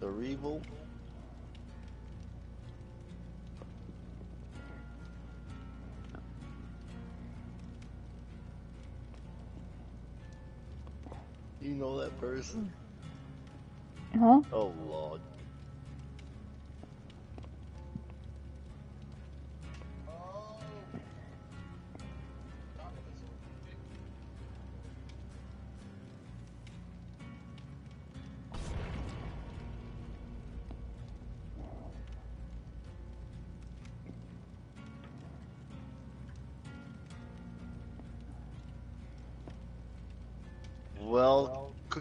the Revel. You know that person?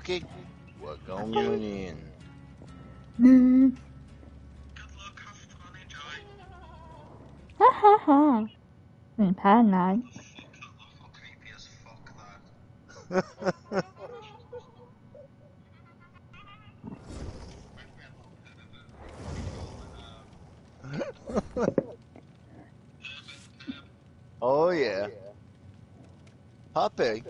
Well, Cookie, we're going in. Mm. Ha ha ha. Ha, nice. oh yeah. Puppy.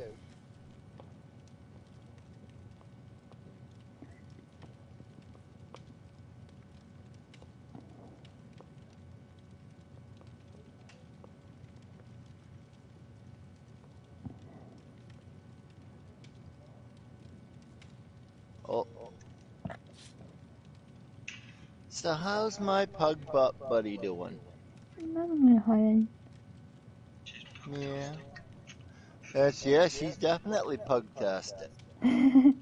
Oh. So how's my pug butt buddy doing? Hard. Yeah. That's yeah, she's definitely pug tested. Can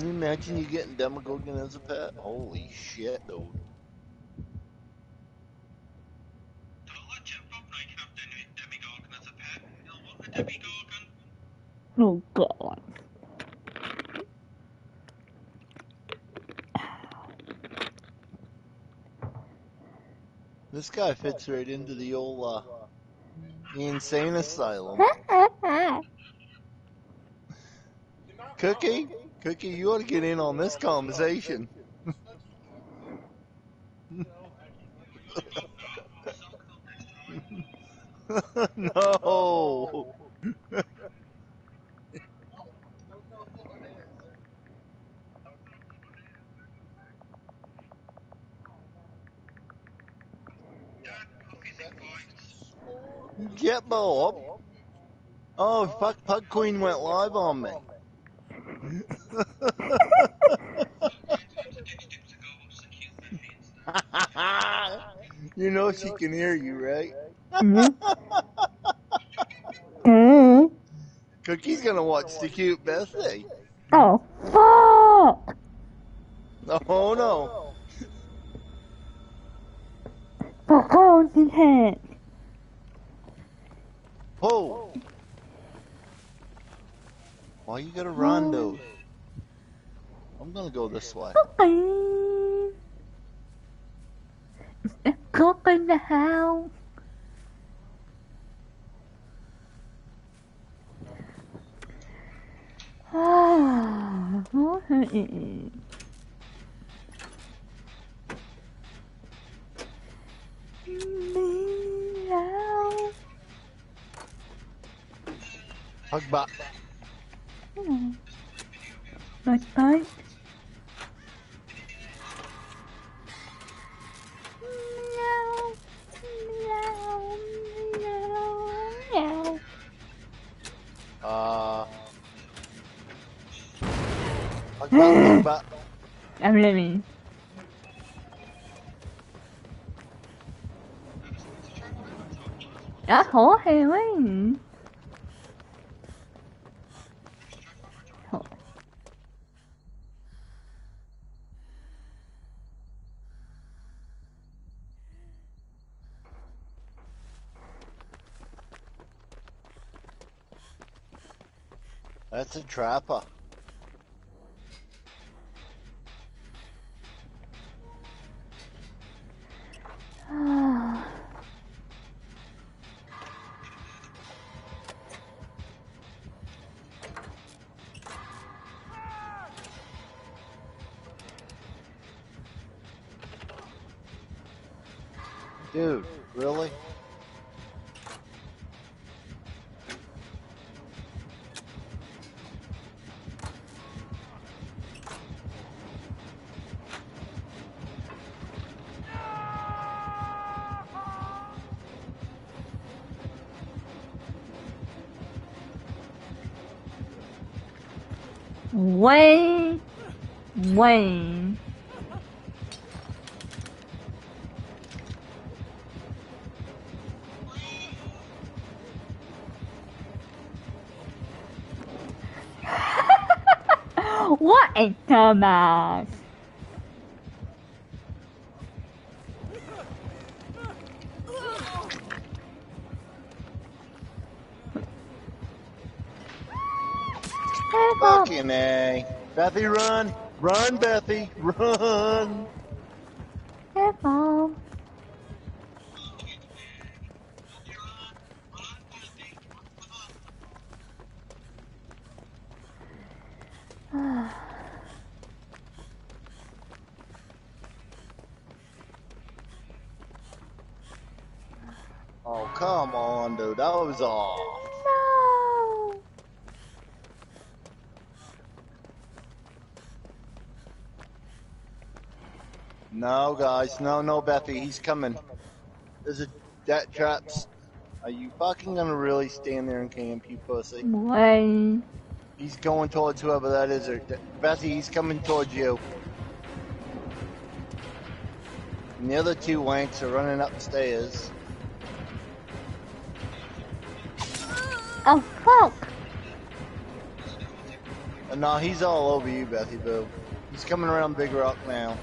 you imagine you getting Demogorgon as a pet? Holy shit, dude. Oh god. This guy fits right into the old uh, insane asylum. Cookie, Cookie, you ought to get in on this conversation. no. Get Bob. Oh, fuck, Pug Queen went live on me. you know she can hear you, right? Mm. Cookie's gonna watch the cute Bessie. Oh, this way. Cook in the house? Ah. Hổ heo ấy. That's a trapper. Wayne. Wayne. what a dumbass. Bethy, run! Run, Bethy! Run! No. No, no, Bethy. He's coming. There's a debt traps. Are you fucking gonna really stand there and camp, you pussy? Wayne. He's going towards whoever that is. Or, Bethy, he's coming towards you. And the other two wanks are running upstairs. Oh fuck. Uh, no, he's all over you, Bethy Boo. He's coming around Big Rock now.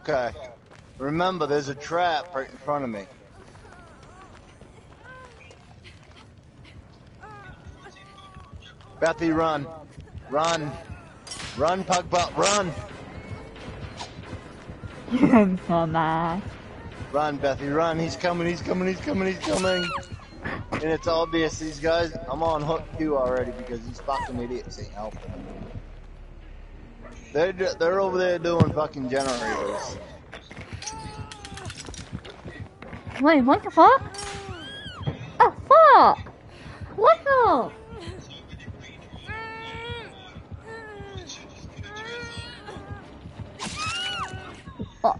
Okay. Remember, there's a trap right in front of me. Bethy, run. Run. Run, Pugbutt, run. Run, Bethy, run. He's coming, he's coming, he's coming, he's coming. And it's obvious these guys, I'm on hook two already because these fucking idiots ain't helping. They're, they're over there doing fucking generators. Wait, what the fuck? Oh fuck! What the? Oh.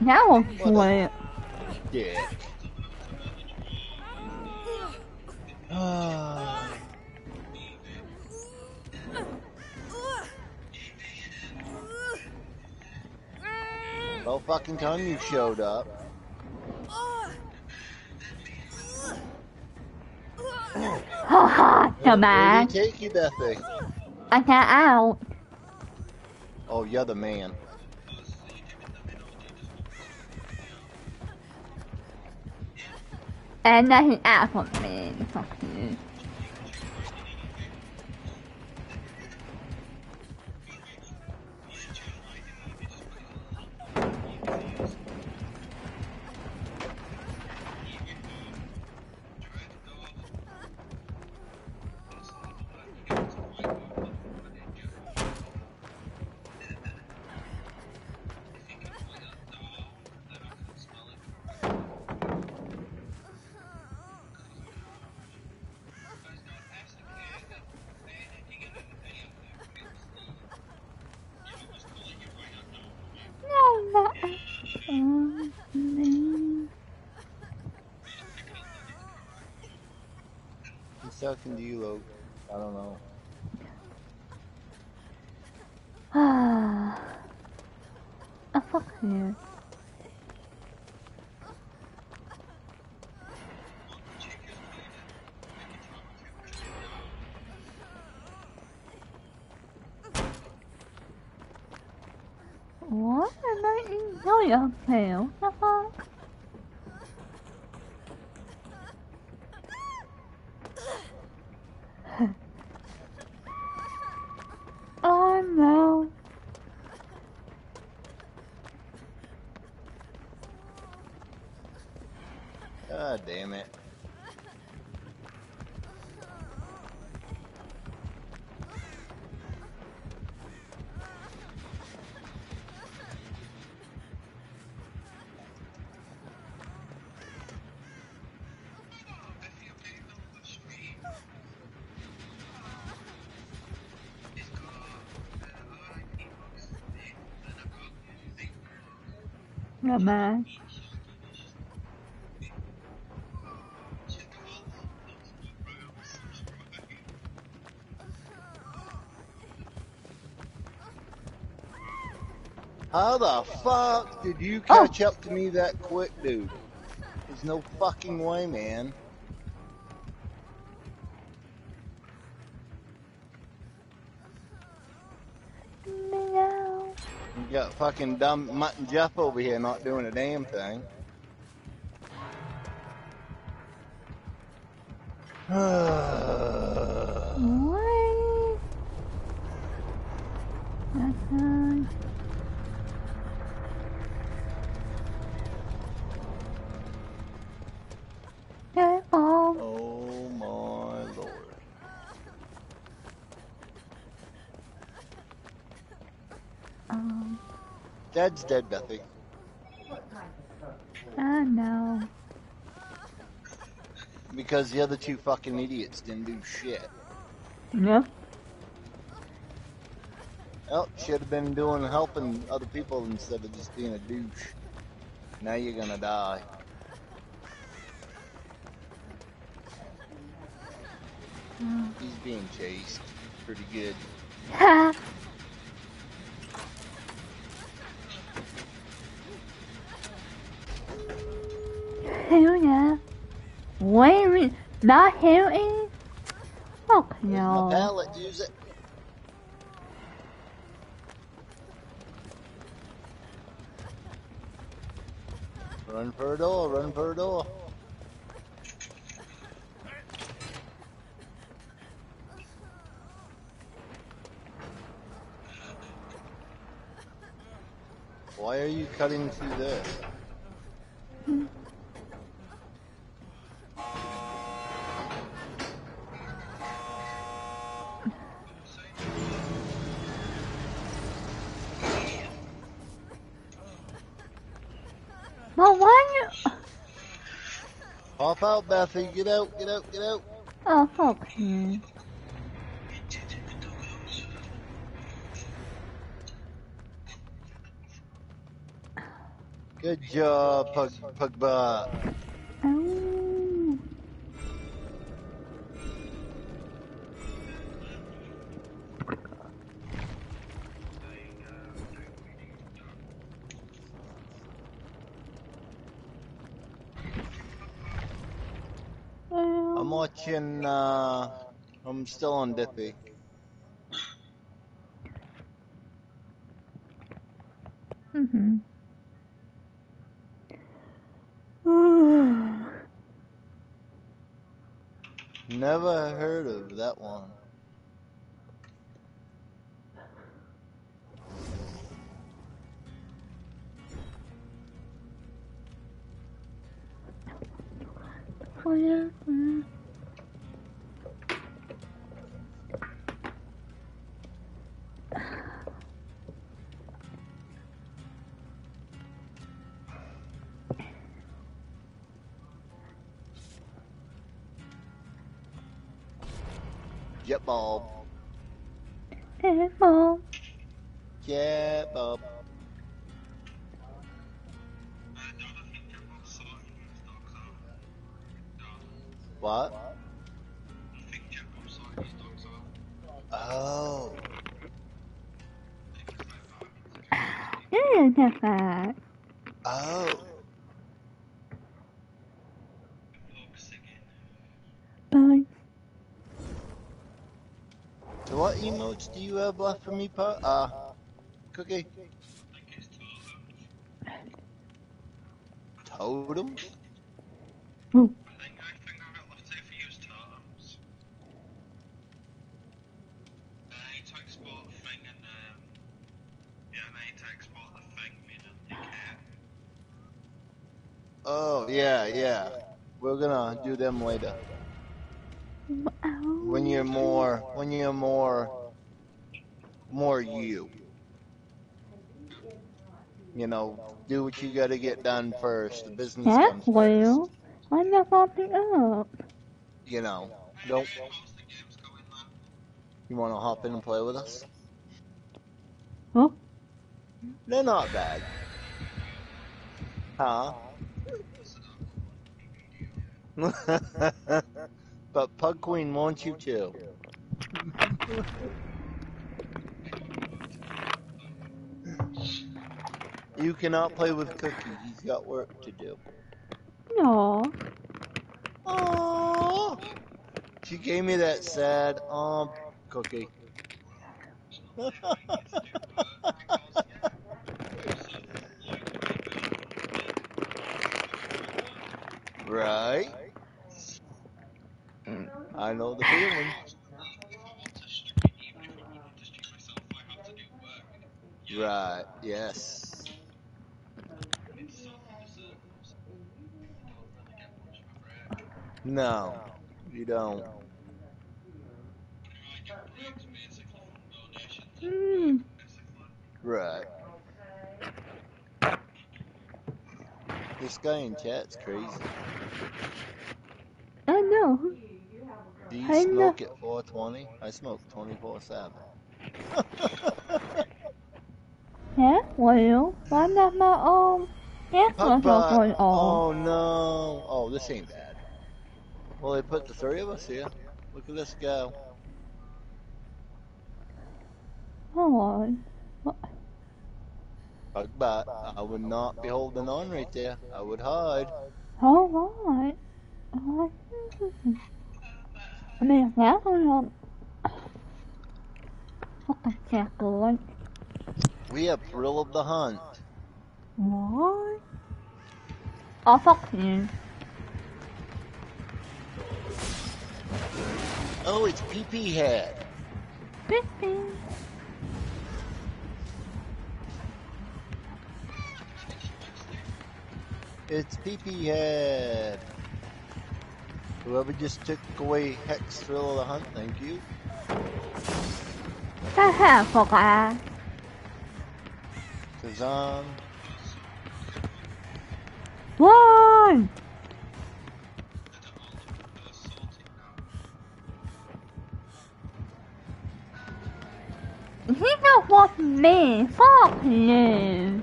Now I'm time you showed up. Haha, dumbass. take you, Bethy? I got out. Oh, you're the man. And nothing out from me. Talking to you, Logan. I don't know. Ah. Oh, fuck you. What am I enjoying up here? What Mad. How the fuck did you Oh. catch up to me that quick, dude? There's no fucking way, man. Meow. You got fucking dumb Mutt and Jeff over here not doing a damn thing. Dad's dead, Bethy. I know. Because the other two fucking idiots didn't do shit. Yeah. Oh, should have been doing helping other people instead of just being a douche. Now you're gonna die. Mm. He's being chased. Pretty good. not? Oh, My no. use it. Run for a door, run for a door. Why are you cutting through there? Pop. Get out, get out, get out. Oh, okay. Good job, Pug, Pugba. I'm uh, I'm still on Dippy. Yeah, that. Oh. Bye. So what emotes do you have left for me, pa? Uh, Cookie? Totems? Ooh. I think I think I've got left two for use totems. Uh, I need to export the thing and um, yeah, I need to export the thing meaning you can. Oh, yeah, yeah. We're gonna do them later. When you're more, when you're more, more you. You know, do what you gotta get done first. The business That's comes well. first. I'm not popping up. You know, don't, How's the games going then? you wanna hop in and play with us? Huh? They're not bad. Huh? but Pug Queen wants you to. you cannot play with Cookie. He's got work to do. No. Oh, she gave me that sad um cookie. right? Mm, I know the feeling. If I want to stream, even if I wanted to stream myself, I have to do work. Right, yes. It's so awesome. You don't really get much of a break. No, you I donations, Hmm. basically. Right. Yes. No, you don't. Right. This guy in chat's crazy. I know. Do you I know. smoke at 420? I smoke 24 7. Yeah, well, why not my own? Yeah, up going on? Oh no. Oh, this ain't bad. Well, they put the three of us here. Look at this go. Hold on. Pug butt. I would not be holding on right there. I would hide. Hold on. Mean, that's not. What the heck, Lord? We have thrill of the hunt. What? Oh, fuck you. Oh, it's pee pee head. Beep. It's pee pee head. Whoever just took away Hex thrill of the hunt, thank you. Hả, Phật à? Kazan. Why? He don't want me. Fuck you.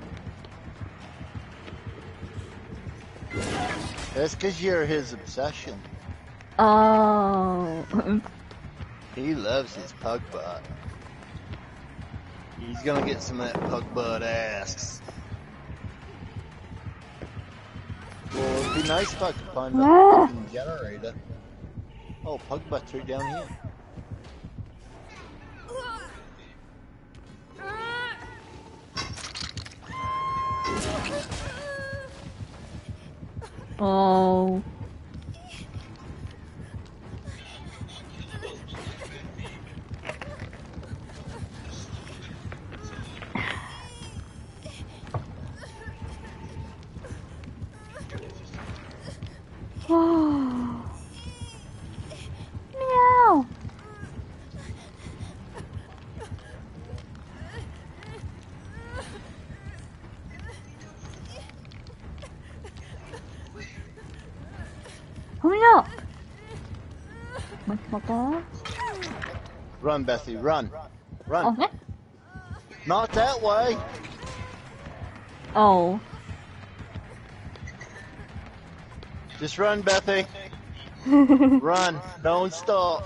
That's because you're his obsession. Oh. He loves his pug butt. He's gonna get some of that pug butt ass. Well, it'd be nice if I could find a Ah. fucking generator. Oh, pug butt's right down here. Oh. Run, Bethy, run. Run. Okay. Not that way. Oh. Just run, Bethy. Run. Don't stop.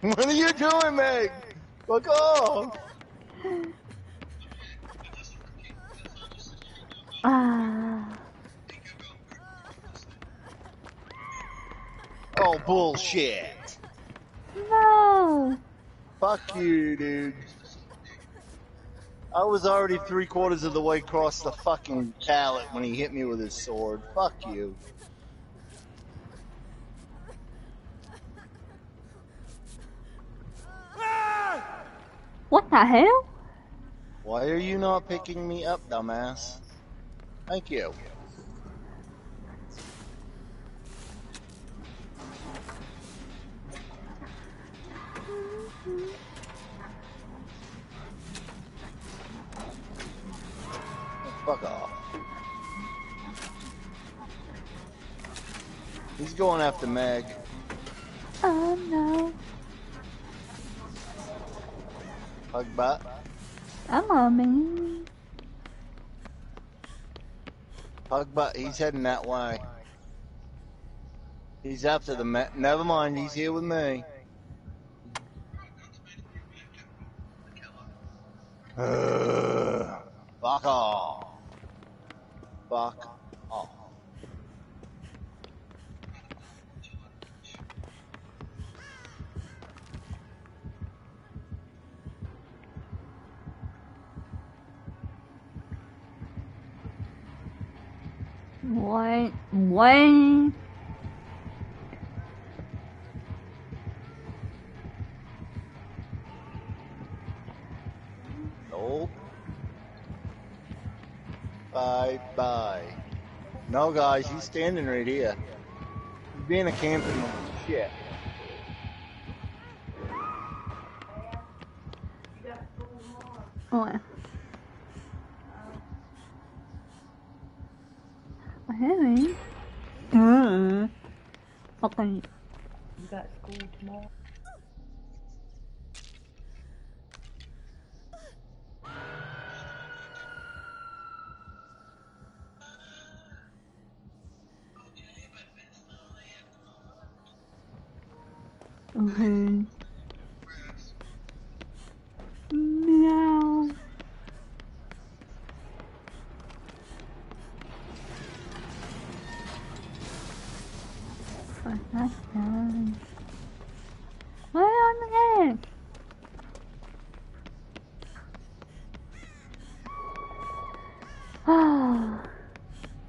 What are you doing, Meg? Fuck off. Ah. Bullshit. No. Fuck you, dude. I was already three quarters of the way across the fucking pallet when he hit me with his sword. Fuck you. What the hell? Why are you not picking me up, dumbass? Thank you. He's going after Meg. Oh no. Hug butt. I'm on me. Hug butt. He's heading that way. He's after the me- Never mind. He's here with me. Uh. Bye bye. No, guys, he's standing right here. He's being a camping shit.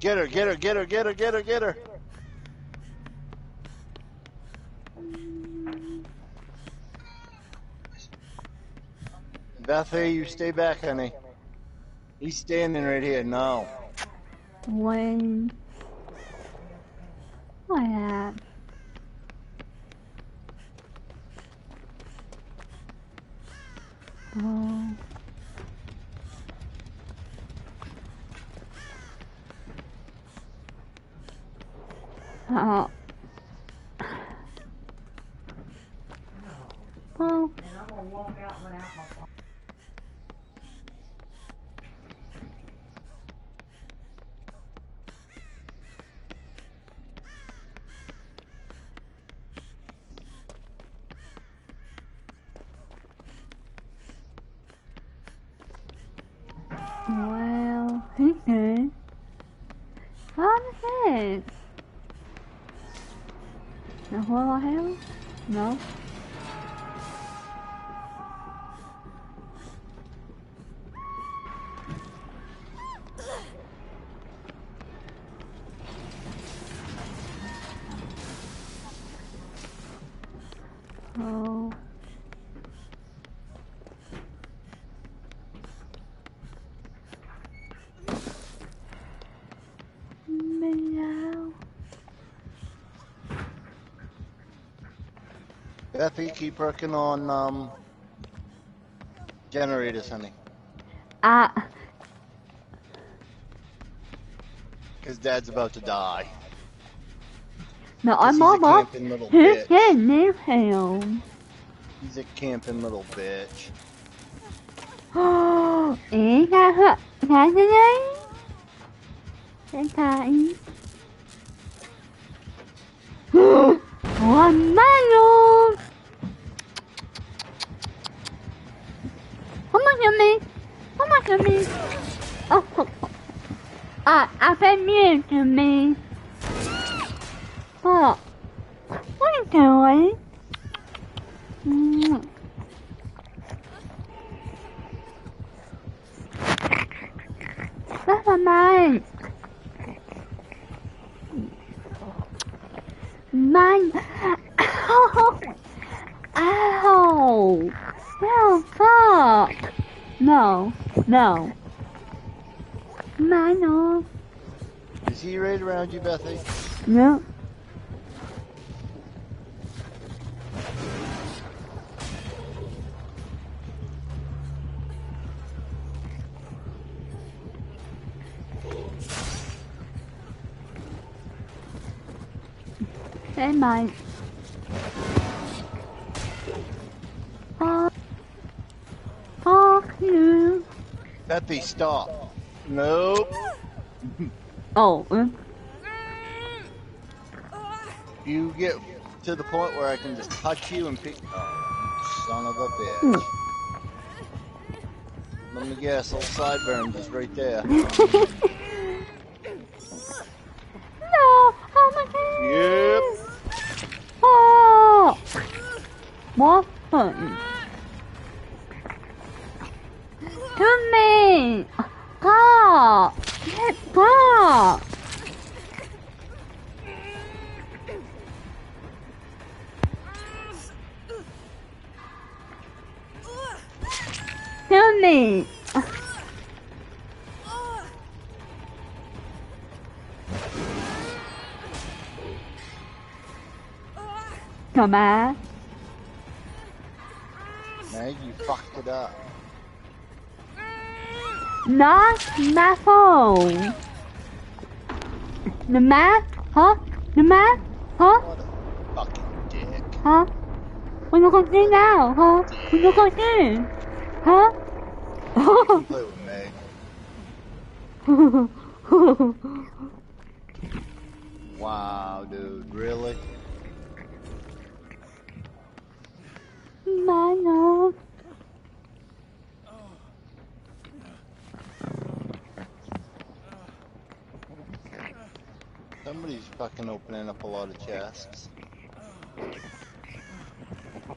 Get her, get her, get her, get her, get her, get her. Bethy, you stay back, honey. He's standing right here. No. when what at? Oh. Oh. Well, And I'm gonna walk out without my phone. well, okay. What is it? Now what I have? No. Oh. Meow. Bethy, keep working on um generators, honey. Ah, Cause Dad's about to die. No, I'm camping little Who's bitch. getting new him? He's a camping little bitch. Oh, is that her? That's the name? That's that. One man. Come on, Jimmy. Come on, Jimmy. Oh, oh, oh. Ah, I said mute to me. What? What are you doing? Mm. Never mind. Mine. Ow. Ow. No, fuck. No, no. Mine, no. Is he right around you, Bethy? No. They might. Fuck. Fuck you. Peppy, stop. Nope. Oh, uh, You get to the point where I can just touch you and pick. Oh, son of a bitch. Let me guess, old sideburns is right there. no, oh my god. Yep. Oh. What On. Meg, you fucked it up. Not my phone. The map? Huh? The map? Huh? What a fucking dick. Huh? What you gonna do now? Huh? What you gonna do? Huh? Play with Meg. Wow, dude, really? my love. Somebody's fucking opening up a lot of chests.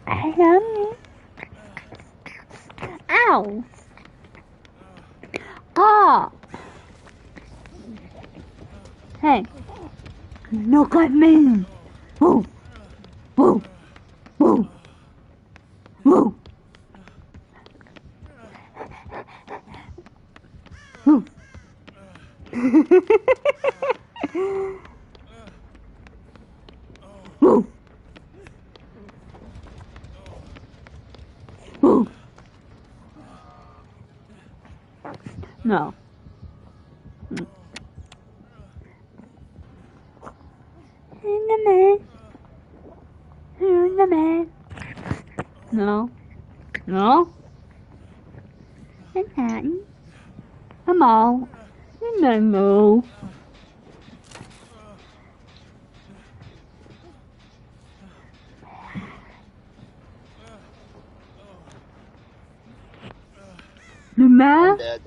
You. Ow. Oh. Hey. Look at me. Whoa. Whoa. Whoa. Whoa. Whoa. Whoa. Whoa. No. Mm. In the man. In the man. No. No. Manhattan. Come on. No, no. The I'm man? dead.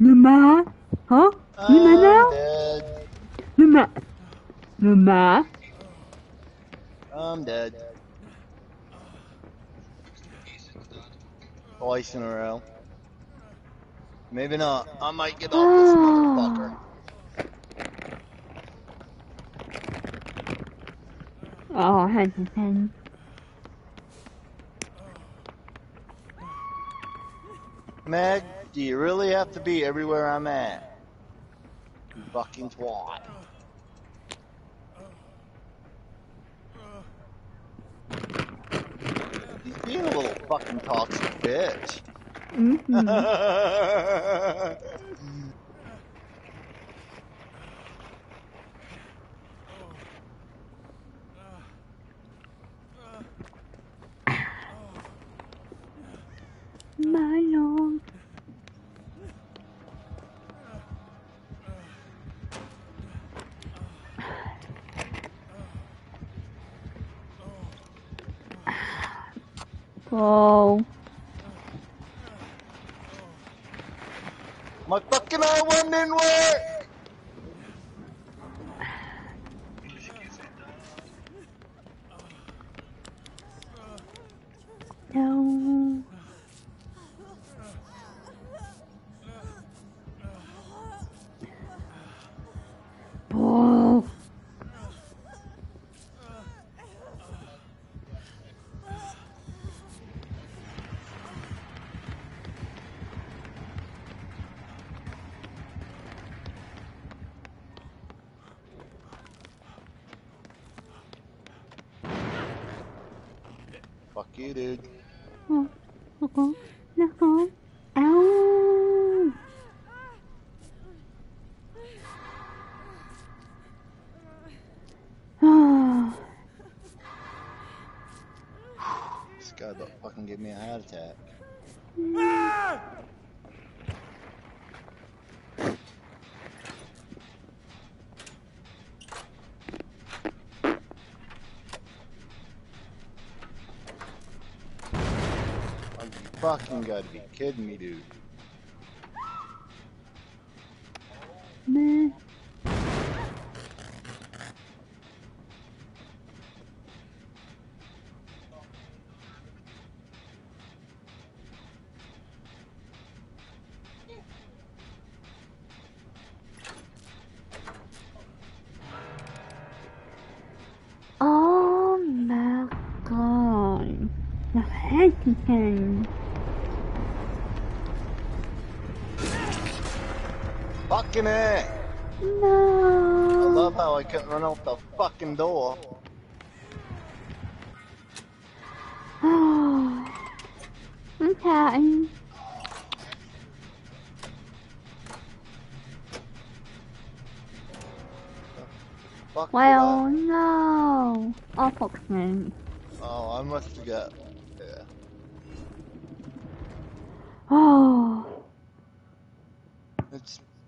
The man? Huh? The man I'm now? dead. The man? The man? I'm dead. Twice in a row. Maybe not. I might get off this motherfucker. Oh, hesitant. Meg, do you really have to be everywhere I'm at? You fucking twat. He's being a little fucking toxic bitch. Mm-hmm. My lord. Oh. My fucking R1 didn't Get oh, oh, oh, no. Oh. this guy about fucking give me a heart attack. Fucking gotta be kidding me, dude.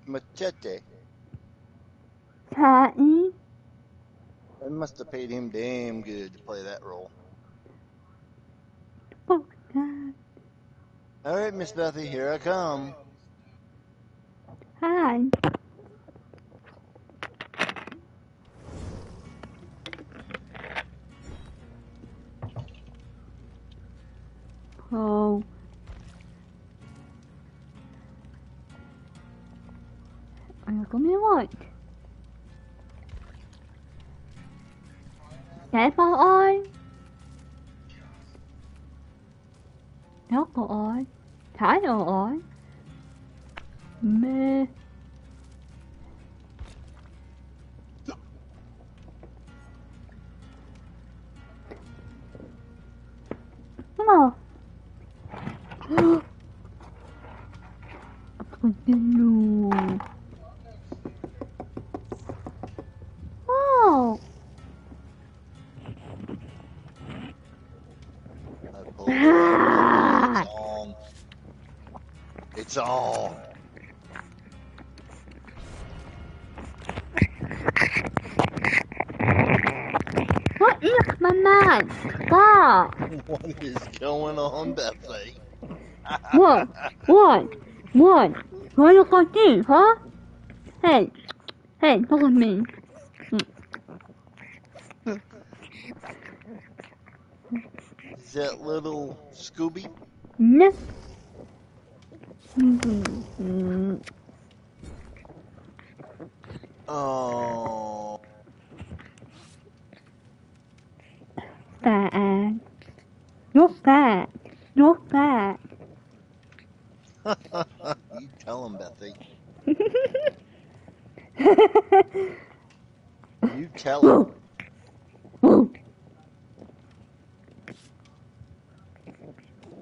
Machete. Patty. I must have paid him damn good to play that role. Oh, Fuck that. Alright, Miss Bethy, here I come. Hi. Oh. Ano ko may what? Dahil pa on. Nó có on. Thái độ on. Mê. Come on. Continue. Oh. Stop. What is going on, Bethy? What? What? What? What you gonna do, huh? Hey. Hey, look at me. Is that little Scooby? No. Oh. Fat. You're fat. You're fat. you tell him, Bethy. You tell him.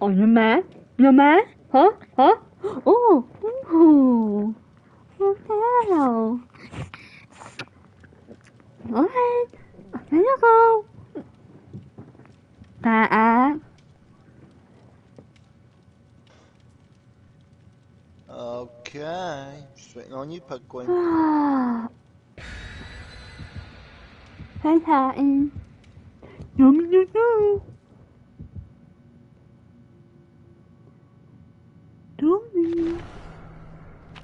oh, you're mad? You're mad? Huh? Huh? Oh, ooh. Oh, hello. Alright. There you go. Fat. Okay. Just waiting on you, Pugquin. Ah. Hey, Titan. Yummy, yummy, yummy. Yummy.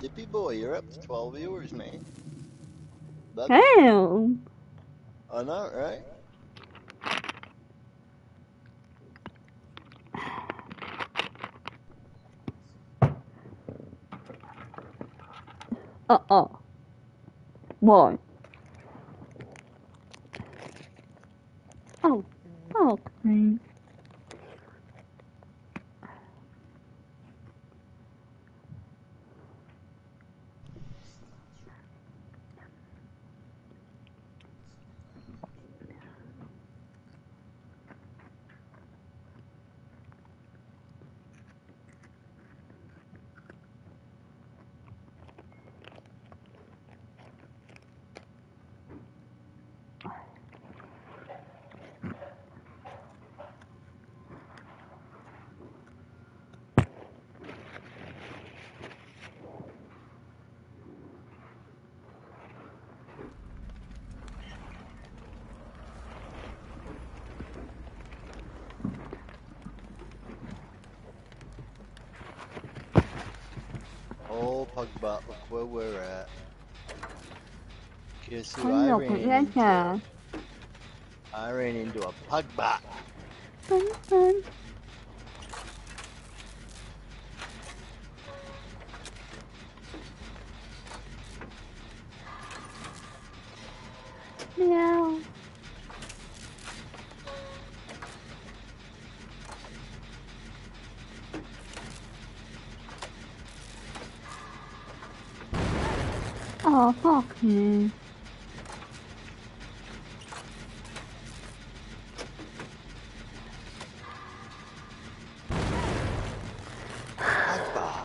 Dippy boy, you're up to 12 viewers, man. Damn. I know, right? Uh-uh. What? Oh. Oh, okay. Where we're at. Guess who Con I ran into? I ran into a pug butt. Oh, fuck. Pug.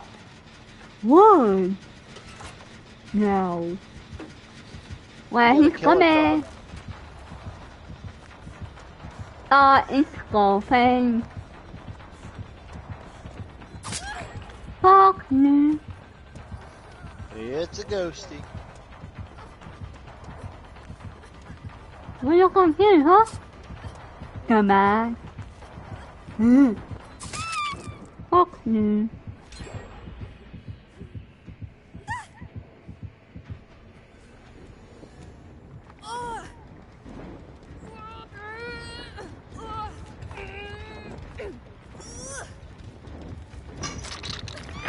One. No. Where the he's coming. Uh, it's golfing. Fuck you. It's a ghosty. What you gonna do, huh? Come back. Mm. Fuck you.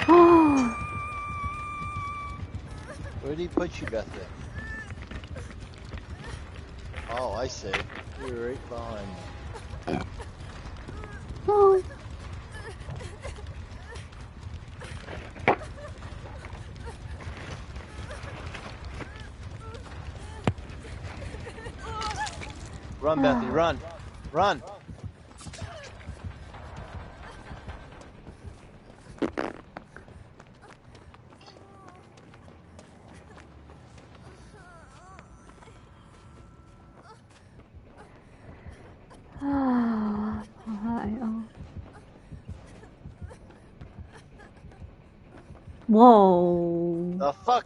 Oh, Where'd he put you, Bethany? I see. You're right behind me. Run, Bethany, run. Run.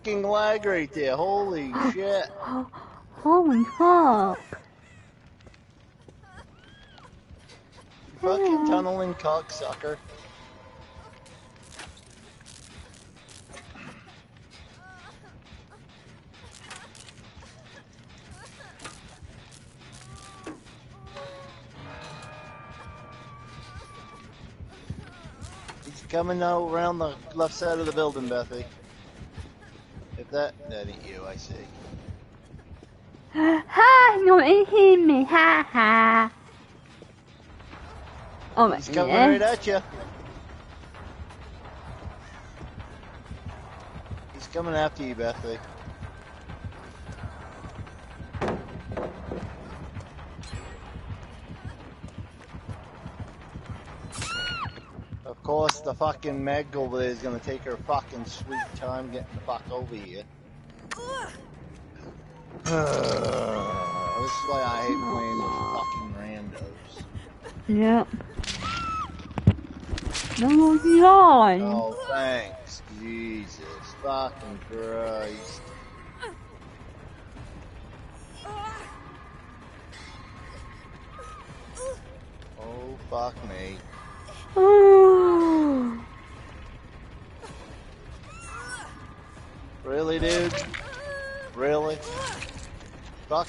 Fucking lag right there. Holy oh, shit. Holy fuck. Fucking tunneling cocksucker. He's coming out around the left side of the building, Bethy. That, that ain't you, I see. Ha, no, it hit me, ha ha. Oh my god. He's coming right god. at you. He's coming after you, Bethy. The fucking Meg over there is gonna take her fucking sweet time getting the fuck over here. this is why I hate playing with fucking randos. Yep. No, yawn. Oh, thanks. Jesus fucking Christ.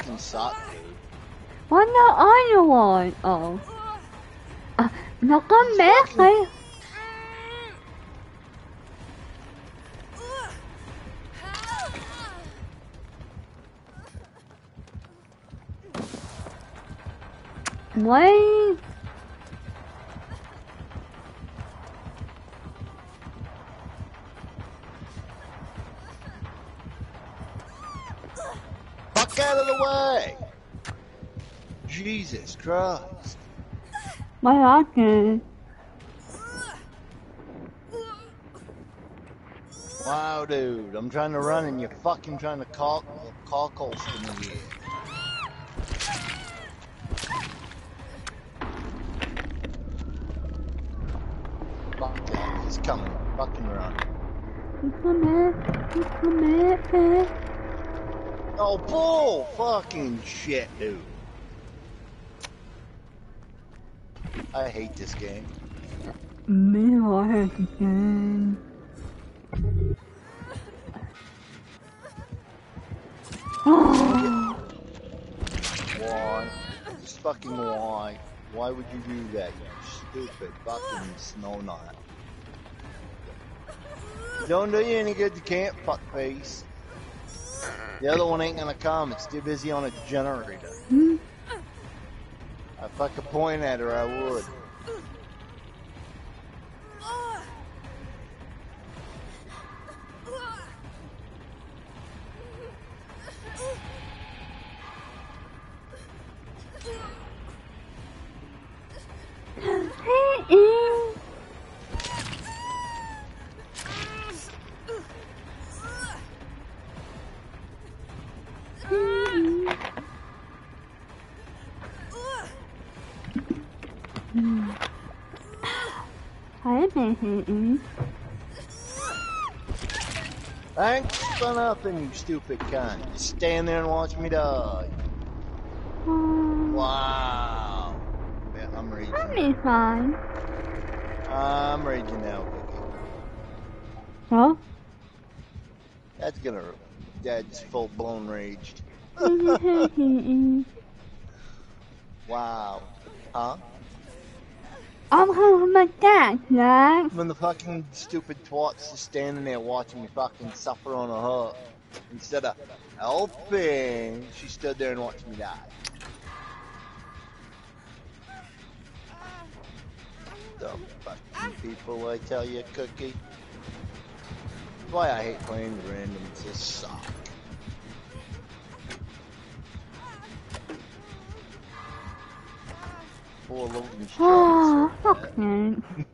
Fucking suck, dude. Why not other one? Oh. Uh, mét hay? Wait. Jesus Christ. What happened? Wow, dude. I'm trying to run and you're fucking trying to cock, cockle to me here. Fuck that. He's coming. Fucking run. Come here. Come here. Oh, bull fucking shit, dude. I hate this game. Man, I hate this game. why? Just fucking why? Why would you do that, you stupid fucking snow knight? Don't do you any good to camp, fuckface. The other one ain't gonna come, it's too busy on a generator. If I could point at her, I would. Nothing, you stupid cunt. Just stand there and watch me die. Wow. Yeah, I'm raging. that'd be fun. I'm raging now, Vicky. Oh, That's gonna. That's full blown raged. Wow. Huh? I'm home with my dad. When the fucking stupid twat's are standing there watching me fucking suffer on a hook. Instead of helping, she stood there and watched me die. The fucking people, I tell you, Cookie. That's why I hate playing the randoms. They suck. Poor Logan Oh, fuck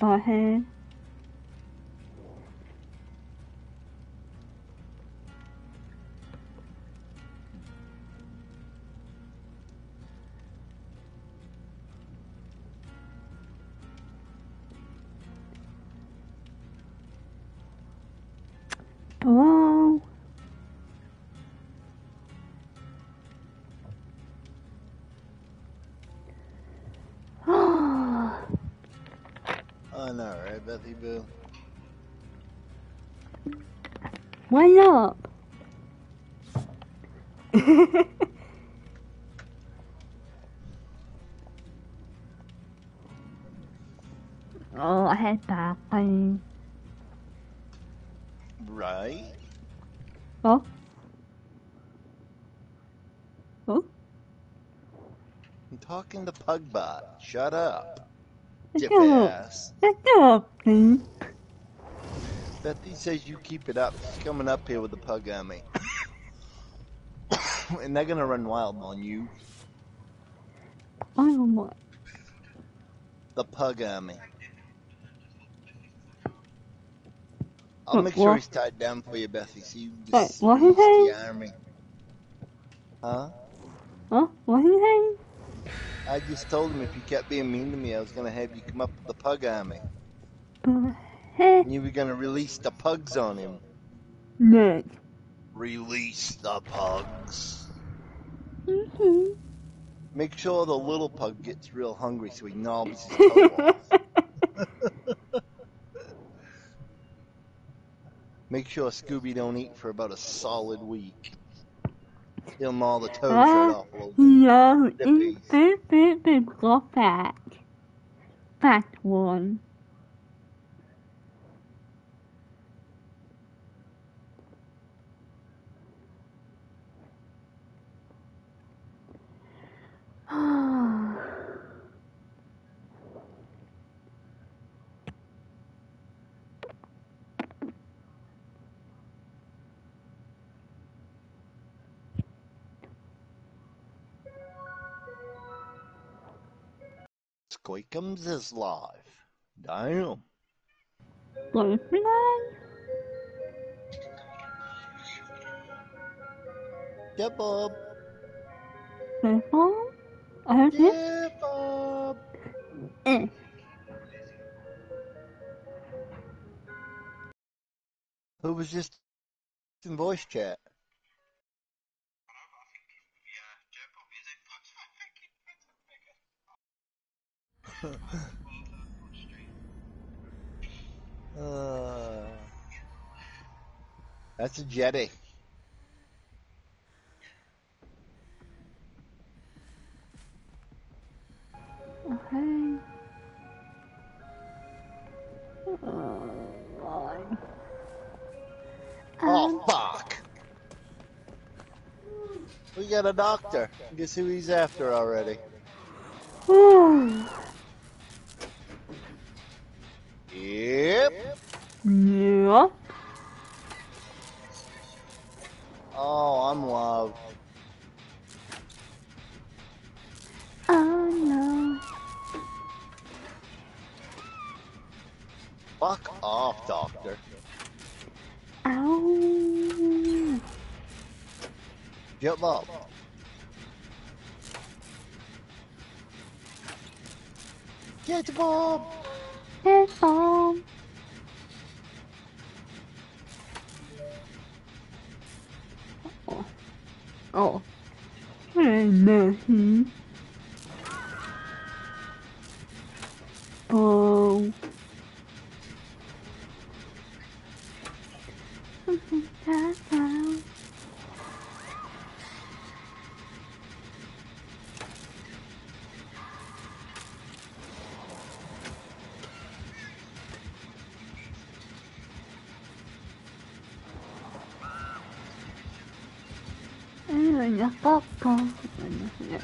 Go ahead. Bethy Boo? wait up. oh, I had back pain. Right? Oh? Oh? I'm talking to Pugbot. Shut up. Dip Shut up. ass. Let's go, please. Bethy says you keep it up. She's coming up here with the pug on me. and they're gonna run wild on you. I don't want. The pug on me. I'll What- make sure what? he's tied down for you, Bethy, so you can just what he squeeze saying? the army. Huh? Huh? What are you saying? I just told him if you kept being mean to me, I was gonna have you come up with the pug on me. Uh, And you were gonna release the pugs on him. Nick. Release the pugs. Mm-hmm. Make sure the little pug gets real hungry so he knobs his toe off. Make sure Scooby don't eat for about a solid week. He'll maul the toad right off a little bit. No, it's the bit the Gothic. That one. Oh. Quakeums is live. Damn. Boyfriend? Yeah, Bob. Telephone? I heard. Yeah, Bob. Eh. Who was just in voice chat? Uh, that's a jetty. Okay. Oh, Lord. Oh, fuck. We got a doctor. Guess who he's after already? Yep. yeah. Oh, I'm loved. Oh no. Fuck off, doctor. Ow. Jump up. Get Bob. Headphone. Oh. Eh, ya poco. Bueno, ya.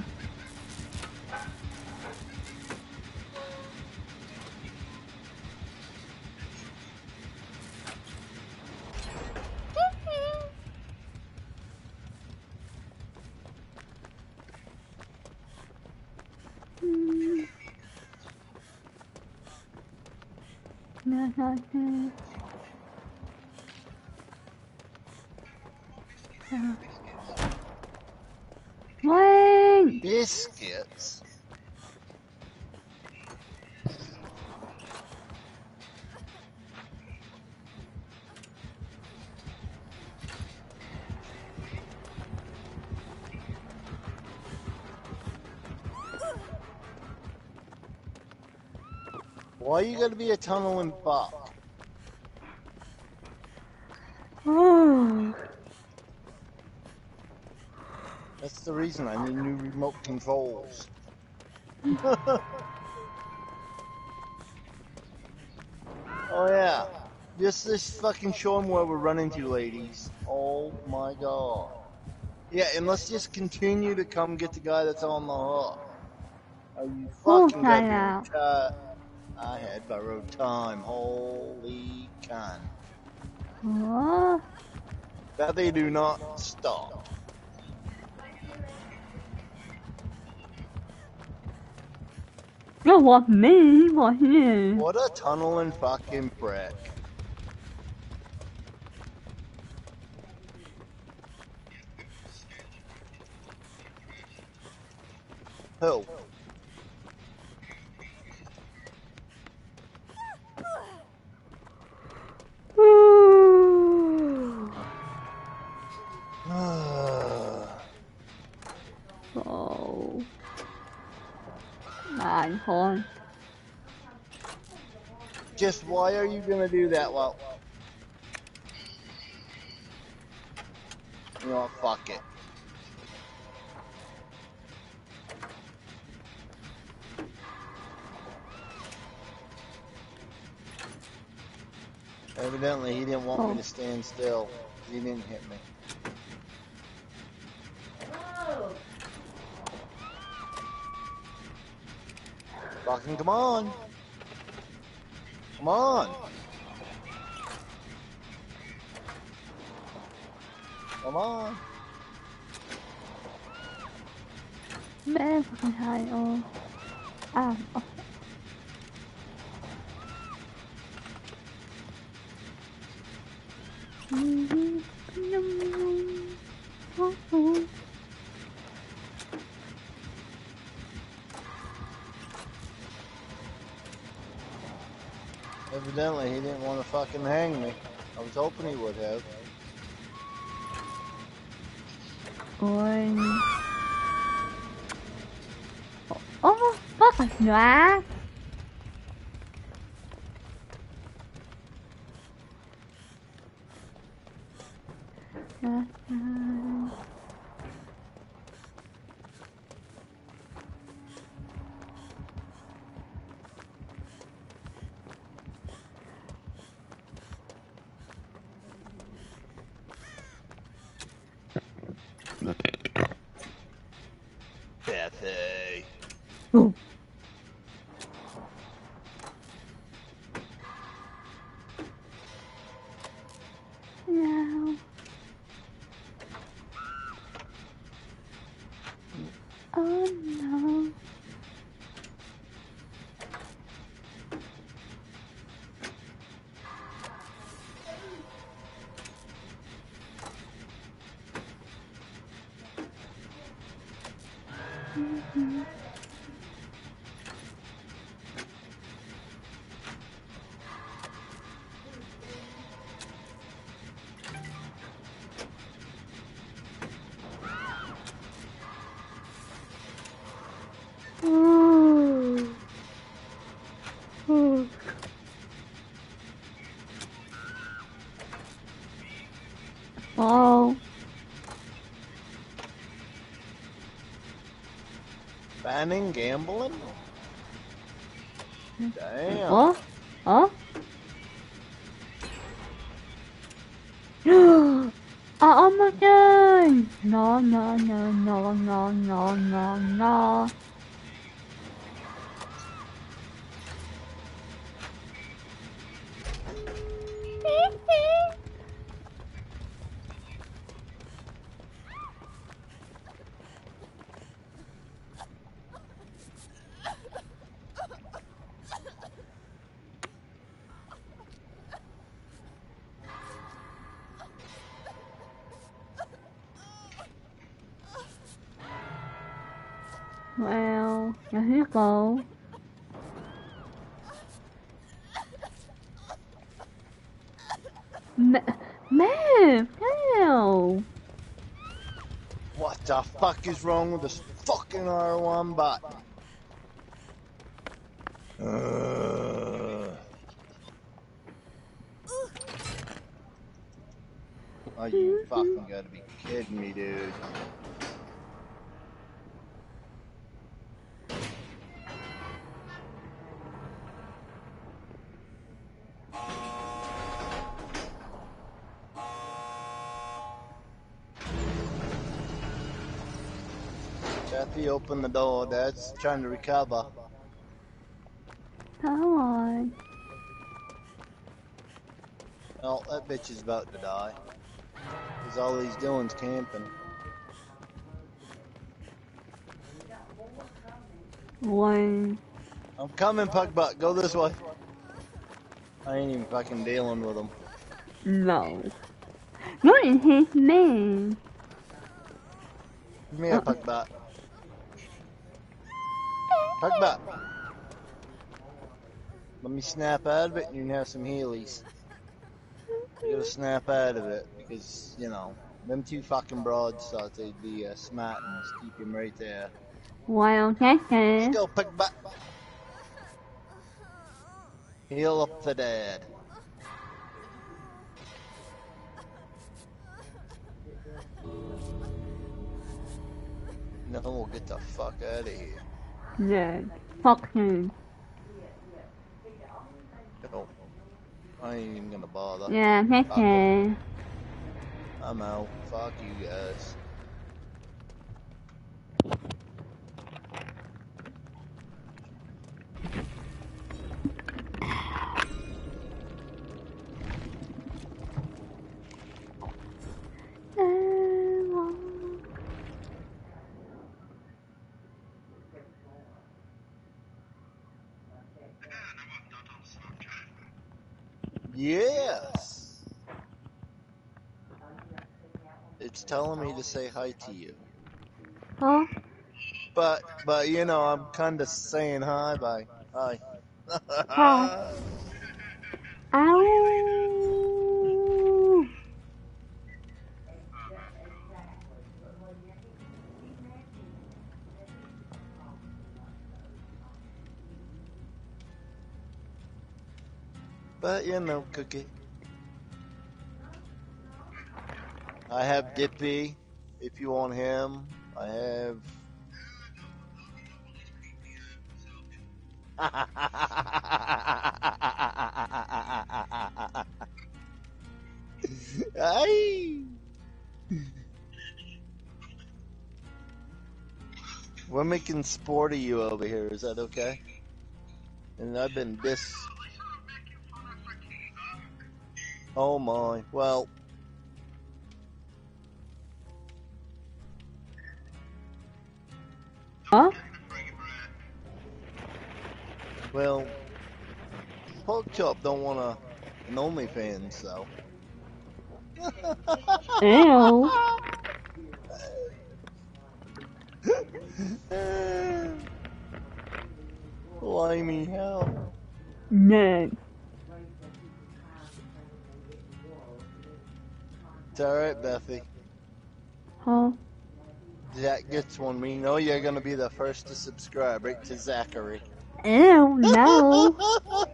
Mm. No, no, no. Uh. Wayne! Biscuits. Why are you gonna be a tunneling fuck? Oh. That's the reason I need new remote controls. oh yeah. Just this fucking show 'em where we're running to, ladies. Oh my god. Yeah, and let's just continue to come get the guy that's on the hook. Are you fucking tight? I had borrowed time. Holy can. Oh. That they do not stop. What me? What you? What a tunneling fucking prick. Who? oh. Man, horn. Just why are you gonna do that? Well, you know? Fuck it. Evidently, he didn't want Oh. me to oh. stand still. He didn't hit me. Oh. Fucking come on. Come on. Come on. Mẹ phải hay ô. À, ô. Evidently, he didn't want to fucking hang me. I was hoping he would have. Ôi. Ô, có thật Banning gambling? Hmm. Damn. Oh? Oh? Go. Man, hell. What the fuck is wrong with this fucking R1 button? Uh. Oh, you fucking gotta be kidding me, dude. Kathy, open the door. Dad's trying to recover. Come on. Well, that bitch is about to die. Because all he's doing is camping. One. I'm coming, Puckbutt. Go this way. I ain't even fucking dealing with him. No. Not in his name. Give me a Uh-uh. Puckbutt. Let me snap out of it and you can have some Heelys. You gotta snap out of it because, you know, them two fucking broads thought they'd be uh, smart and just keep him right there. Let's it. go, Puckbutt. Heal up the dad. No, we'll get the fuck out of here. Yeah. Fuck him. Oh. No. I ain't even gonna bother. Yeah, it. I'm out. Fuck you guys. Again, I want that on Snapchat. Yes. It's telling me to say hi to you. Oh, But, but you know, I'm kinda saying hi by, hi. Hi. Ow! But you know, cookie. I have Dippy, if you want him. I have. Ay. We're making sport of you over here. Is that okay? And I've been this. Oh my. Well, don't wanna know me fans, so. Ew. Blimey hell. No. It's alright, Bethy. Huh? Jack gets one. We know you're gonna be the first to subscribe, right to Zachary. Ew, no.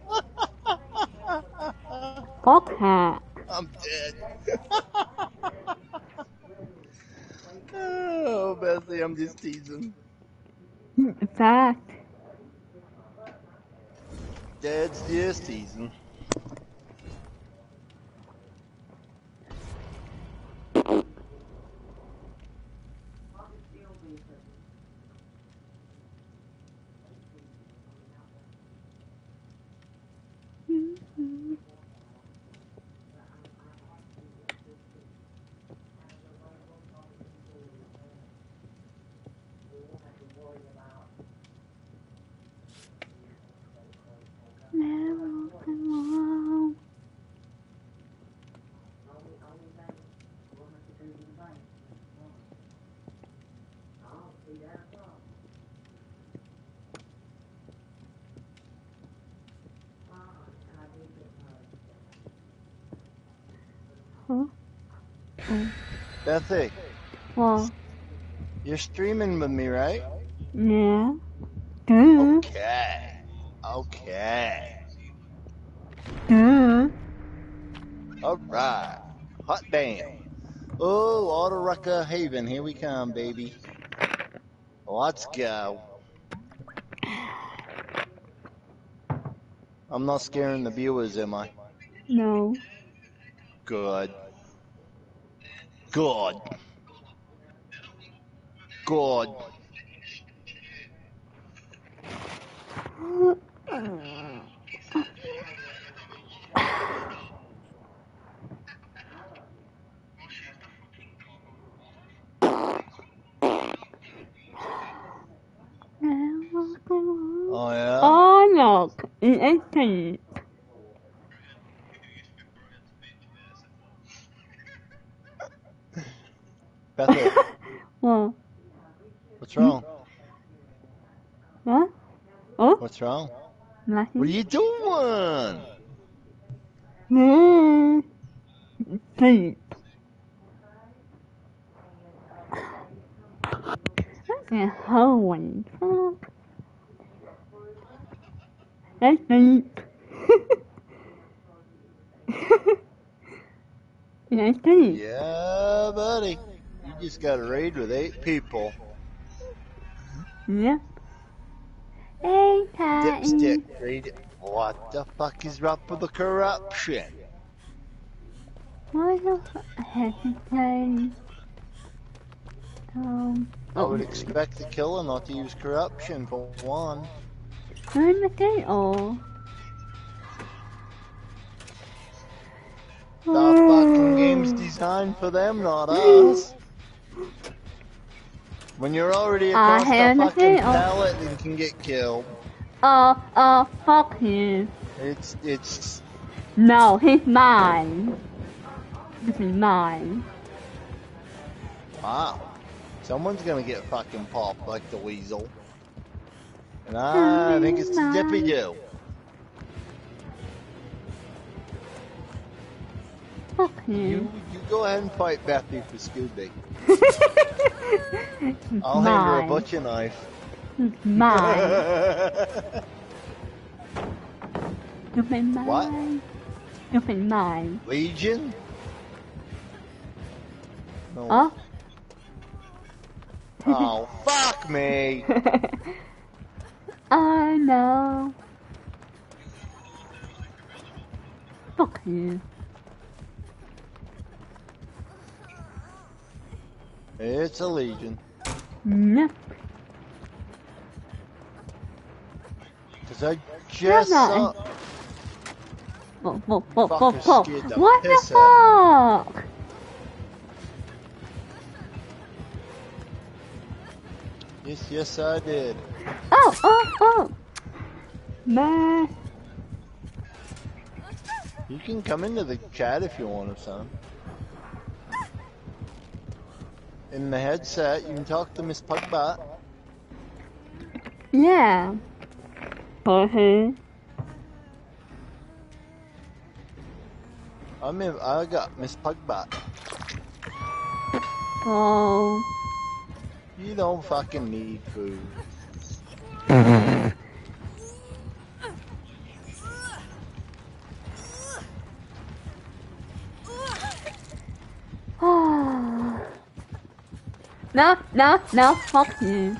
Fuck that. I'm dead. oh, Bethy, I'm just teasing. In fact, Dad's just teasing. never been wrong. Huh? Bethy, Well, you're streaming with me, right? yeah. Duh. Okay. Okay. Duh. Alright. Hot damn. Oh, Autorucker Haven, here we come, baby. Let's go. I'm not scaring the viewers, am I? No. Good. Good. Good. Never been wrong. Oh, yeah? Oh, look. It is pink. Bethy, Well, what's wrong? what? Oh, What's wrong? nothing. What are you doing? Pink. That's a whole one. That's pink. Yeah, buddy. You just got a raid with eight people. Yep. Patty. Dipstick raid. What the fuck is up with the corruption? What the f- hesitate? Um, I would expect the killer not to use corruption for one. the gate off. The fucking game's designed for them, not us. When you're already I across the fucking off. pallet and can get killed, Uh, uh, fuck you. it's it's No, he's mine. This is mine. wow. Someone's gonna get fucking popped like the weasel. And I think it's the Dippy Doo. you. You you go ahead and fight Bethy for Scooby. I'll hand her a butcher knife. Mine. Stupid mine. What? Stupid mine. Legion? No. Oh? Oh, fuck me. I know. Fuck you. It's a Legion. Nope. Cause I just saw. Whoa, whoa, whoa, whoa, whoa. the What the fuck? Yes, yes, I did. Oh, oh, oh. Man. You can come into the chat if you want to, son. In the headset, you can talk to Miss Pugbot. Yeah. Who? I'm in, I got Miss Pugbot. Oh. You don't fucking need food. No, no, no, fuck you.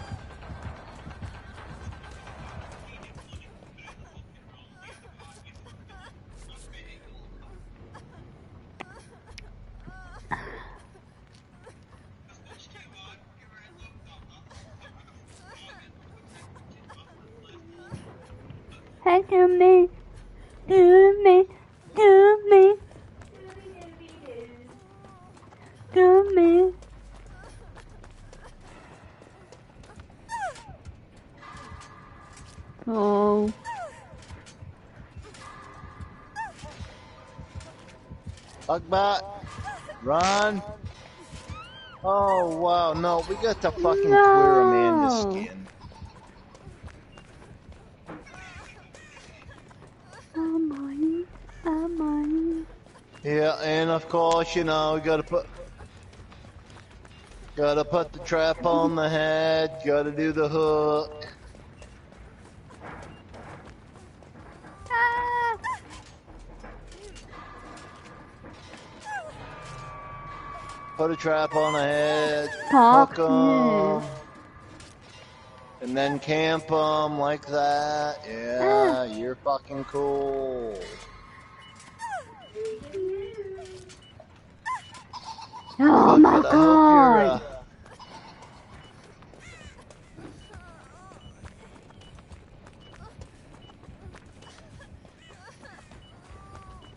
Hey, to me, to me, to me, to me. Oh, Pugbot, run. Oh wow, no, we got the fucking No. queer Amanda skin. Yeah, and of course, you know, we gotta put gotta put the trap on the head, gotta do the hook. Ah. Put a trap on the head, Fuck hook 'em, and then camp them like that. Yeah, you're fucking cool. Oh But- my but I hope you're, god. uh,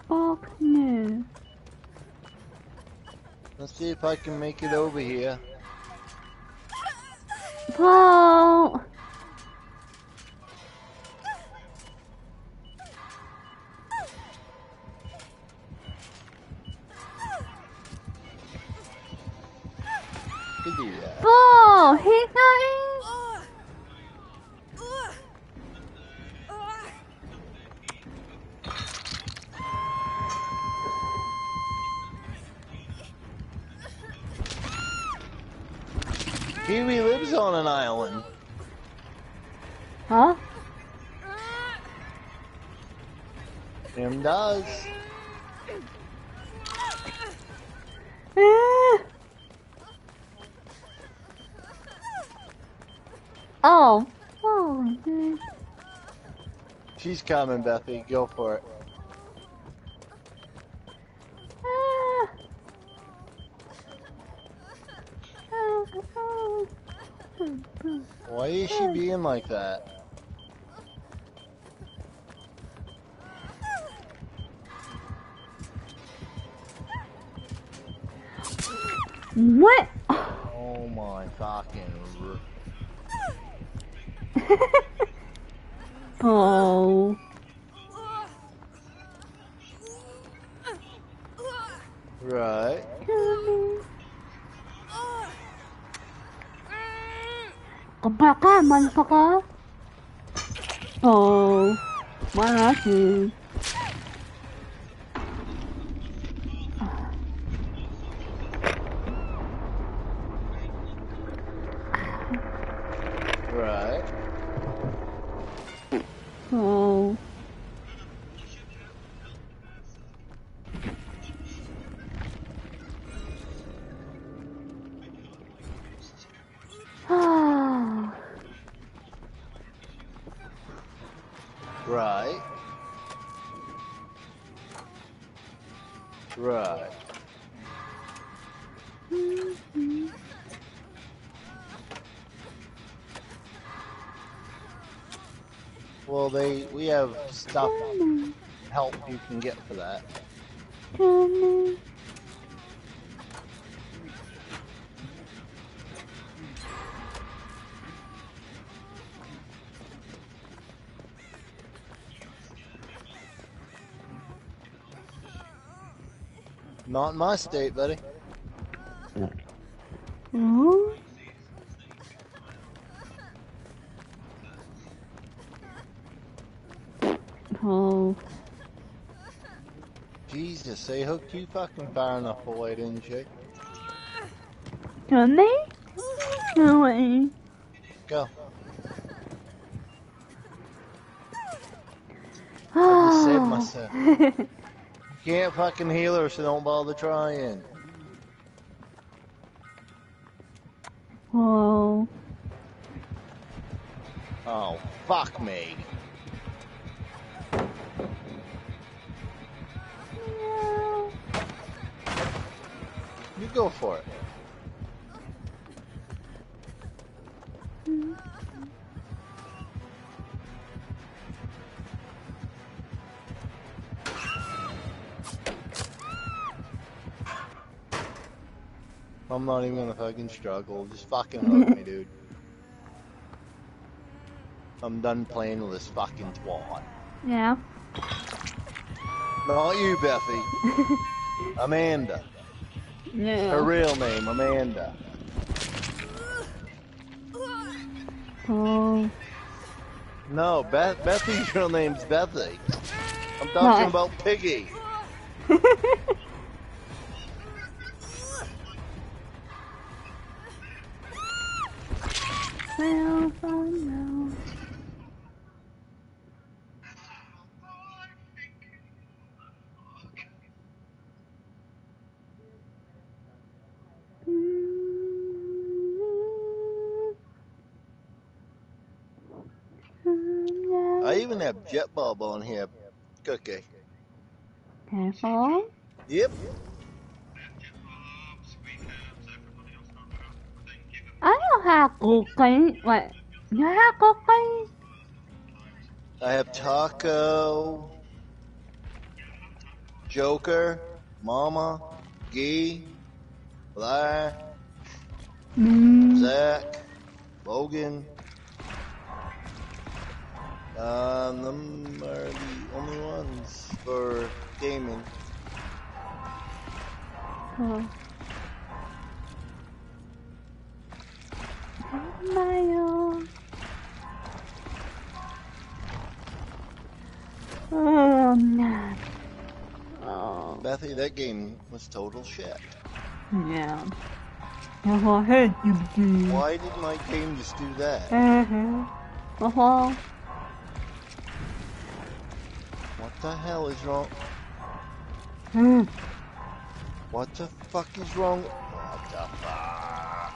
Fuck you. let's see if I can make it over here. Paul. She's coming, Bethy. Go for it. Have stuff help you can get for that. Not in my state, buddy. Oh. Oh. Jesus, they hooked you fucking far enough away, didn't you? Can they? No way. Go. I just saved myself. You can't fucking heal her, so don't bother trying. You go for it. I'm not even gonna fucking struggle. Just fucking hook me, dude. I'm done playing with this fucking twat. Yeah. Not you, Bethy. Amanda. Her real name, Amanda. Oh. No, Beth Bethy's real name's Bethy. I'm talking Right. about Piggy. Jet Bob on here. Cookie. Careful. Yep. I don't have cookie. What? You have cookie? I have Taco, Joker, Mama, Gee, Blair, Mm. Zach, Logan. Um, them are the only ones for gaming. Oh. Mayo. Oh, no. Oh, Bethy, that game was total shit. yeah. Oh, I hate you. Why did my game just do that? Uh-huh. Uh-huh. What the hell is wrong? Mm. What the fuck is wrong? What the fuck?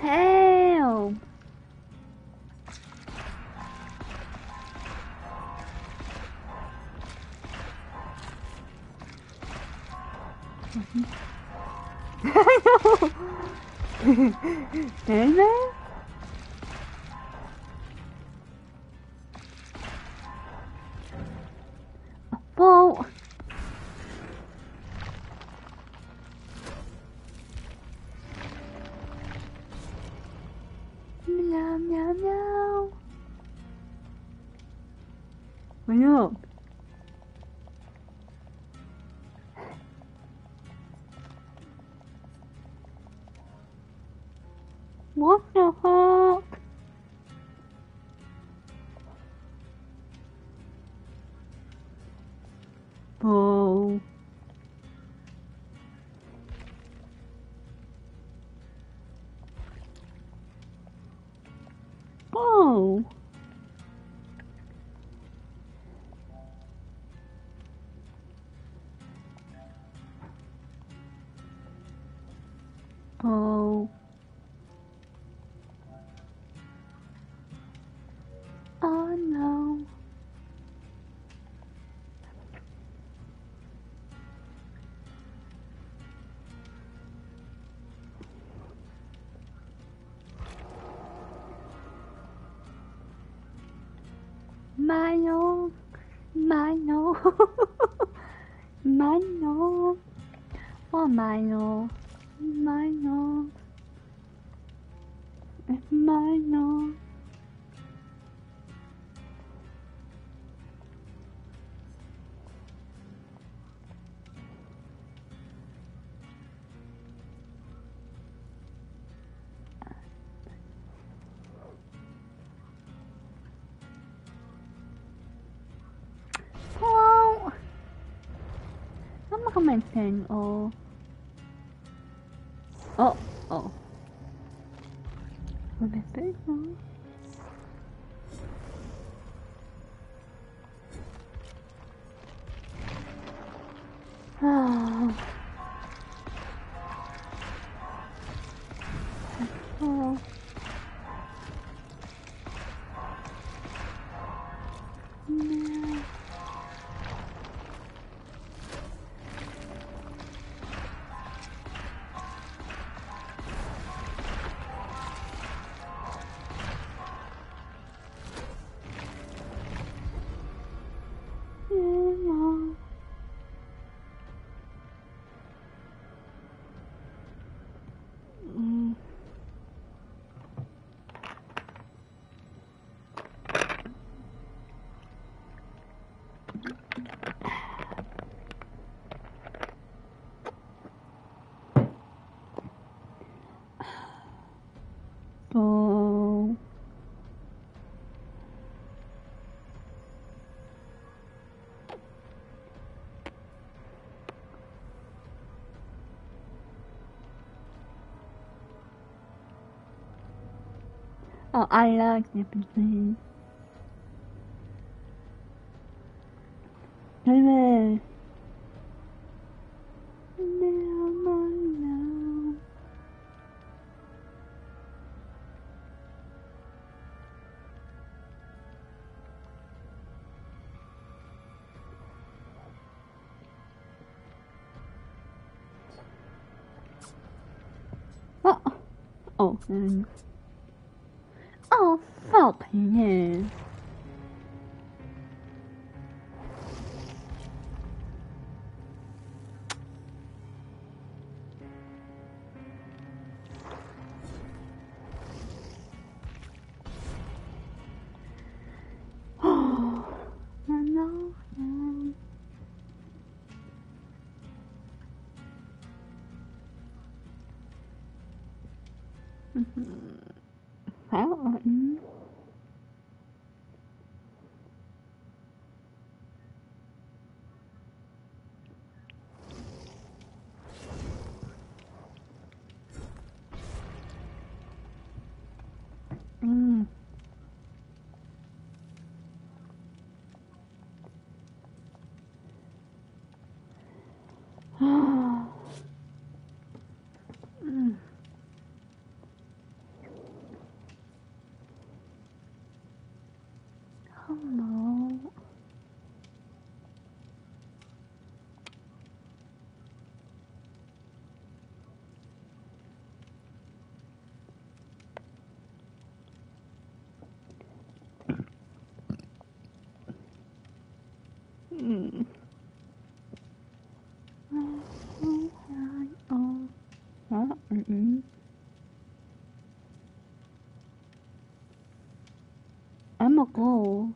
Tail. Isn't it? Well, Milo, Milo, oh Milo, I'm not commenting or. I like Japanese. Anyway. Now, now. Oh, oh, Oh, no, no. Mhm. How? mm. Mm. Mm. Hello. Hmm. Oh, oh, mm-mm. I'm a go.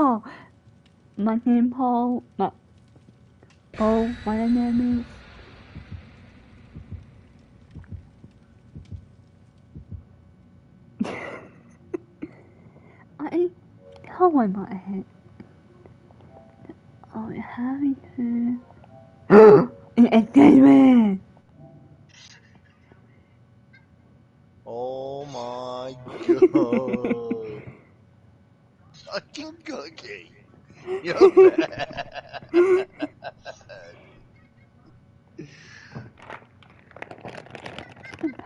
Oh, my name Paul. My, oh, my name is. I how am I? Oh, having to Escape! Oh my god. Fucking cookie. You're bad.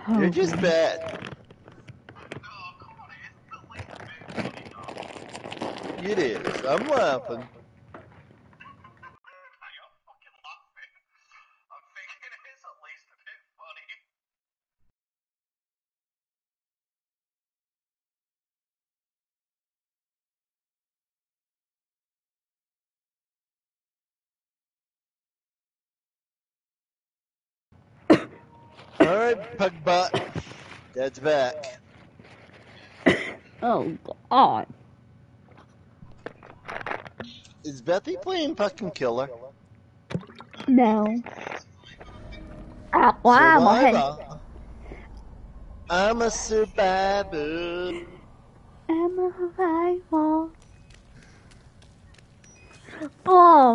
You're just bad. It is. I'm laughing. I am fucking laughing. I'm thinking it's at least a bit funny. Alright, pug butt. Dad's back. Oh god. Is Bethy playing fucking killer? No. Wow, mà hình Survivor. I'm a survivor. I'm a survivor.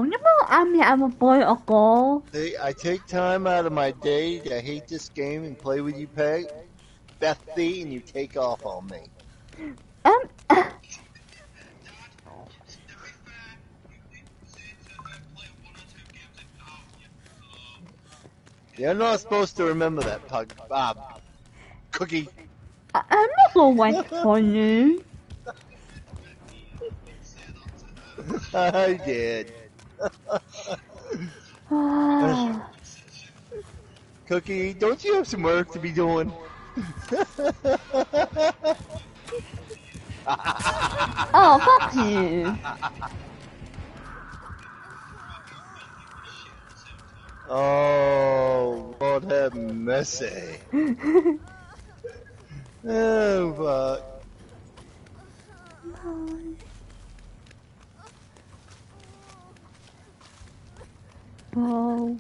You know I'm I'm a boy or girl. Hey, I take time out of my day to hate this game and play with you, Peg. Bethy, and you take off on me. Um, To be fair, you did say to uh, play one or two games in town, so You're not supposed to remember that, Pug. Bob. Cookie. I- I'm not gonna wait for you. I did. Cookie, don't you have some work to be doing? oh, fuck you. oh, Lord have mercy. Oh, fuck. Bro,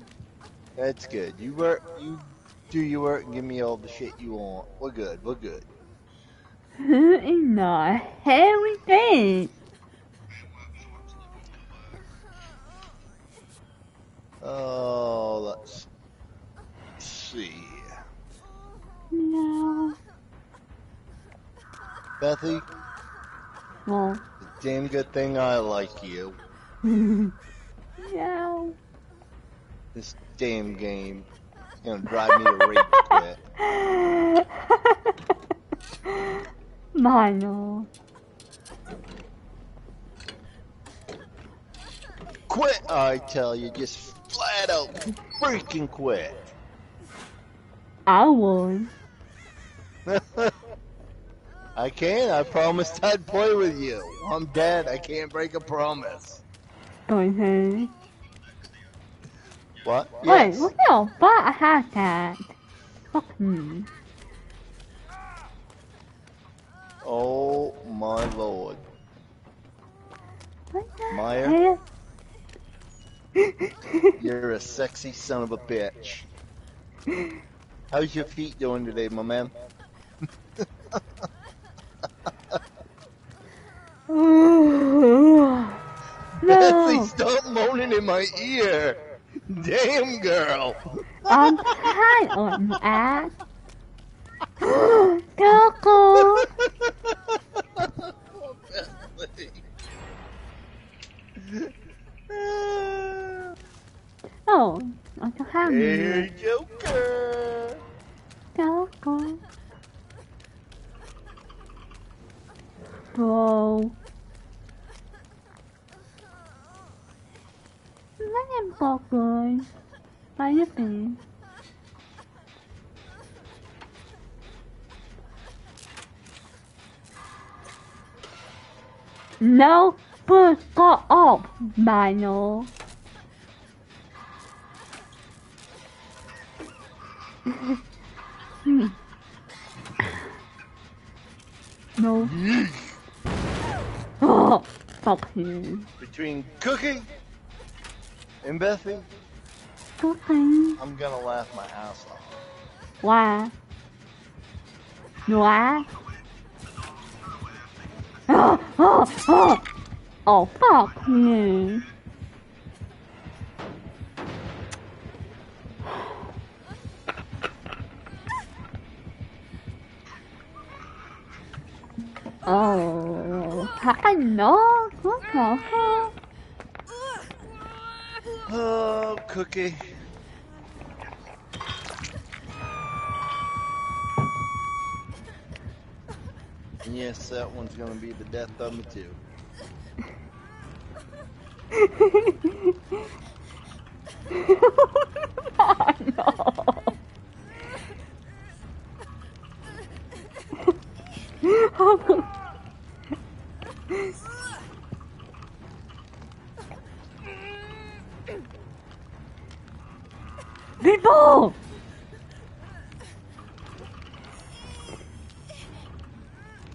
That's good. You work, you do your work and give me all the shit you want. We're good. We're good. who in the hell? Oh, let's see. No. Bethy, Well, damn good thing I like you. no. This damn game is gonna drive me to rage quit. Mano. Quit, I tell you, just flat out freaking quit. I won. I can't. I promised I'd play with you. I'm dead. I can't break a promise. Okay. What? Wait, Yes. what the fuck? I have that. Fuck you. Oh my lord. Meyer? You're a sexy son of a bitch. How's your feet doing today, my man? Betsy, no, stop moaning in my ear. Damn, girl. I'm tired on that. Coco. Oh, I don't have hey. Joker. Coco. Bro. Em bọt rồi. Bao nhiêu tiền? No, but got up, Mino. Hmm. no. Oh, fuck you. Between Cookie Imbecile. Okay. I'm gonna laugh my ass off. Why? Why? Oh, oh, oh! Oh, fuck me. Oh, I know. What the hell? Oh, cookie. And yes, that one's gonna be the death of me too. oh, no. Oh, People!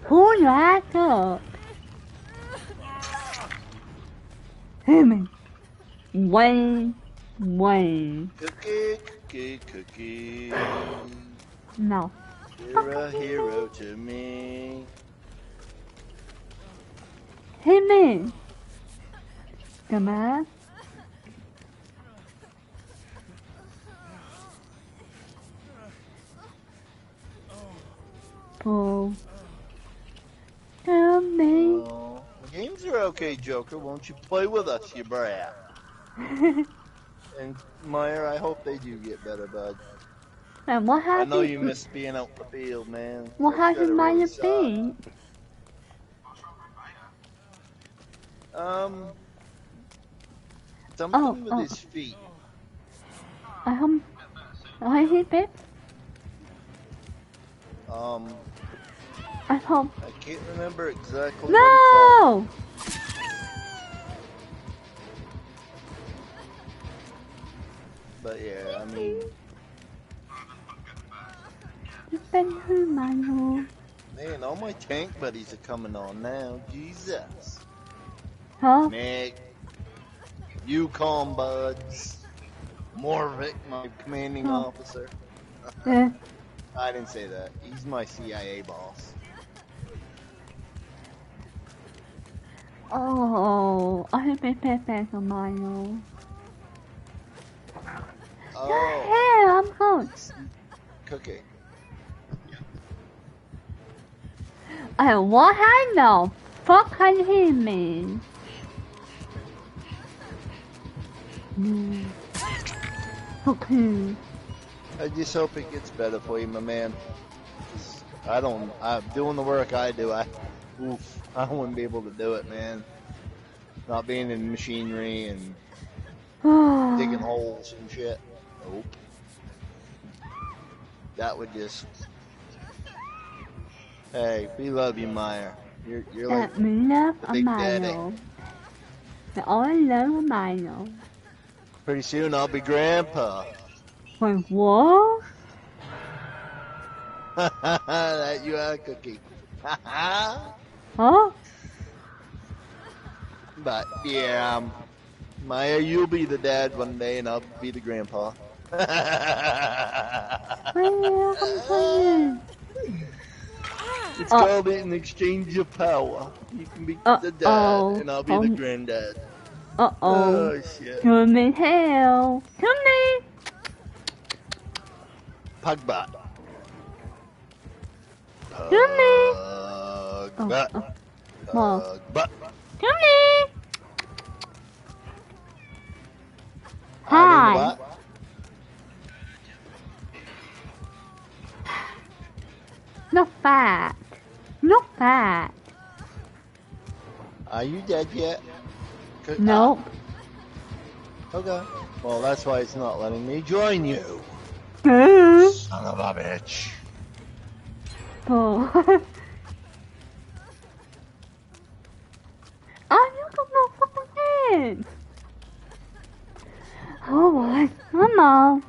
Pull your ass up. Him. Wayne. Wayne. Cookie, cookie, cookie. No. You're a hero to me. Him in. Dumbass. Oh. Help me. Oh, games are okay, Joker. Won't you play with us, you brat? And Meyer, I hope they do get better, bud. and what happened? I know you miss being out the field, man. What That's happened by really suck. feet? Um, something Oh, with oh. his feet. I um, I hit it. Um, I hope. I can't remember exactly. What he called. No! But yeah, I mean, You've been who, Michael? man, all my tank buddies are coming on now. Jesus, Huh? Nick, Yukon buds, Morvik, my commanding Oh. officer. Eh, I didn't say that. He's my CIA boss. Oh, I have been perfect on Michael. Oh, Hey, I'm good. cookie. I oh, what I know. Fuck can hear me. No. Mm. Okay. I just hope it gets better for you, my man. I don't. I'm doing the work I do. I, oof, I wouldn't be able to do it, man. Not being in machinery and digging holes and shit. Nope. That would just. Hey, we love you, Meyer. You're, you're like That me love a daddy. Milo. All love a Milo. pretty soon I'll be grandpa. Wait, what? that you are, cookie. Huh? But yeah, um, Maya, you'll be the dad one day, and I'll be the grandpa. Well, I'm playing. it's Oh. called an exchange of power. You can be Uh-oh. the dad, and I'll be the Um, granddad. Uh oh. Oh shit! Come in hell. Come in. Pugbot. Come in. Pugbot. Oh, well. Pugbot. Come in. I mean, Hi. what? Not fat. Not fat. Are you dead yet? Could- Nope. ah, okay. Well, that's why it's not letting me join you. oh. Son of a bitch. oh, you got my Oh boy. Come on.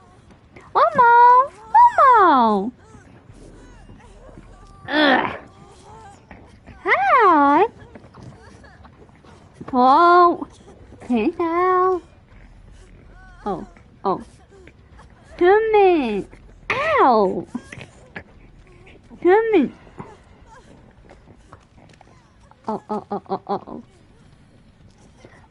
Come on. Come on. Ugh. Hi. Whoa. Hey now. Oh. Oh. In. Ow. In. Oh, oh, oh, oh, oh,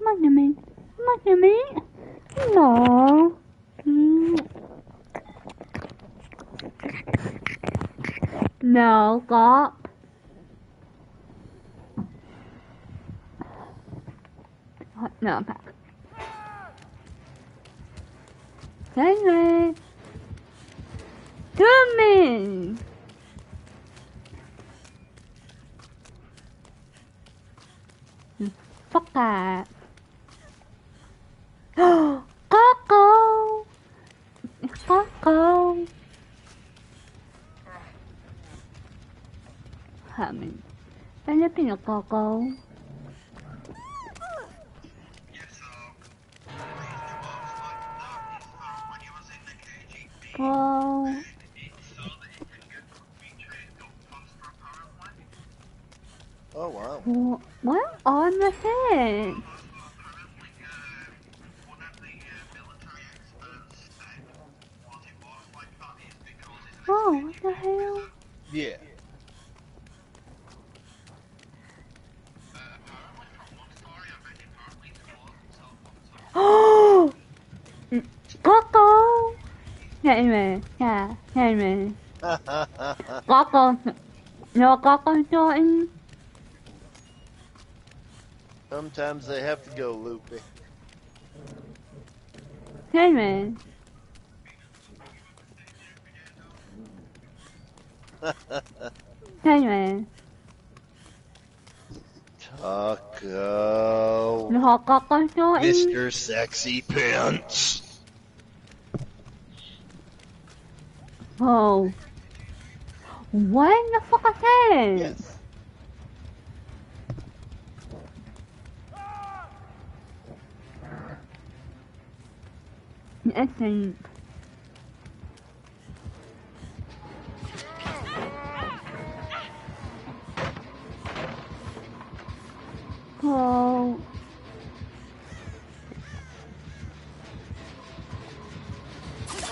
Come on, Jimmy. Come on, Jimmy. No. Mm. No, có. No, back. Anyway. Come in. Fuck that. Coco. Coco. Hamin. Filipino Coco. Yeah, so the reason it was like that is that when he was in the KGB, Go. it's so that he can get retrained up faster apparently. Oh wow. Wh- What on the head? Also, apparently, uh, one of the uh, military experts said what it was like that is because it's Oh, what the hell? Yeah. apparently from one story I read, apparently it was himself on top. Oh! Coco! Chạy về, dạ, chạy về. Coco, no cho anh. Sometimes they have to go loopy. Chạy về. Về. Taco. Nó Coco cho anh. Mr. Sexy Pants. Oh. What in the fuck is that? Yes. Listen. Oh.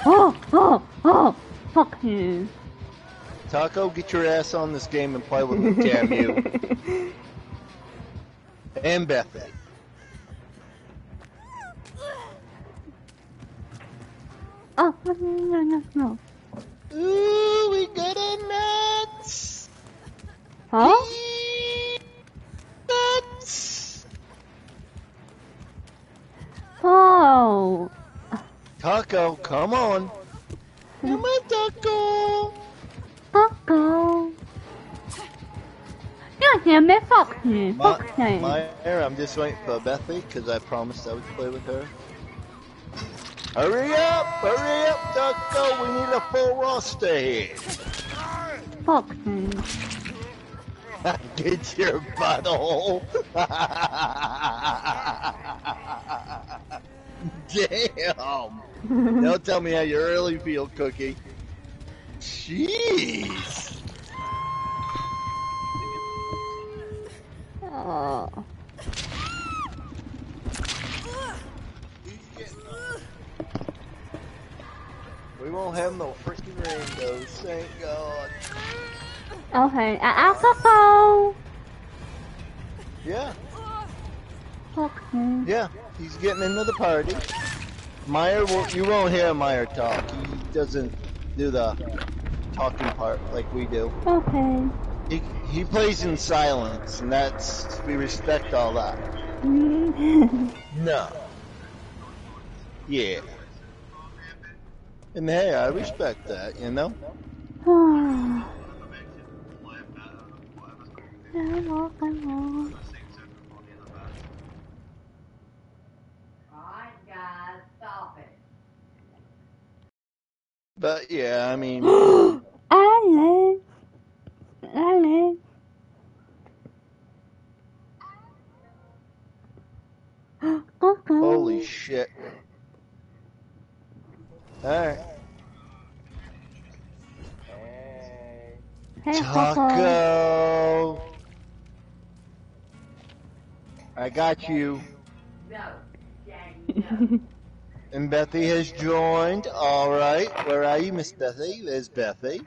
Oh, oh, oh, fuck you. Taco, get your ass on this game and play with me, damn you. And Bethany. Oh, no, no, no, no. Ooh, we got a nuts. Huh? Nuts. Oh. Taco, come on. Come on, Taco. Taco. God damn it, fuck. My, Fuck I'm just waiting for Bethany because I promised I would play with her. Hurry up! Hurry up, Taco! We need a full roster here. Fuck you. Get your butthole. Damn. Don't tell me how you really feel, Cookie. Jeez. Oh. We won't have no freaking rainbows, thank God. Okay, alcohol. Yeah, you. yeah, he's getting into the party. Meyer, you won't hear Meyer talk. He doesn't do the talking part like we do. Okay. He, he plays in silence, and that's, we respect all that. No. Yeah. And hey, I respect that, you know? oh. Play better, whatever's going to I walk along. suits everybody the best. Alright, guys, stop it. But yeah, I mean, Alex. Alex. Coco. holy shit. Alright. Hey, Taco! I got you. No. Daddy, And Bethy has joined. All right. Where are you, Miss Bethy? There's Bethy.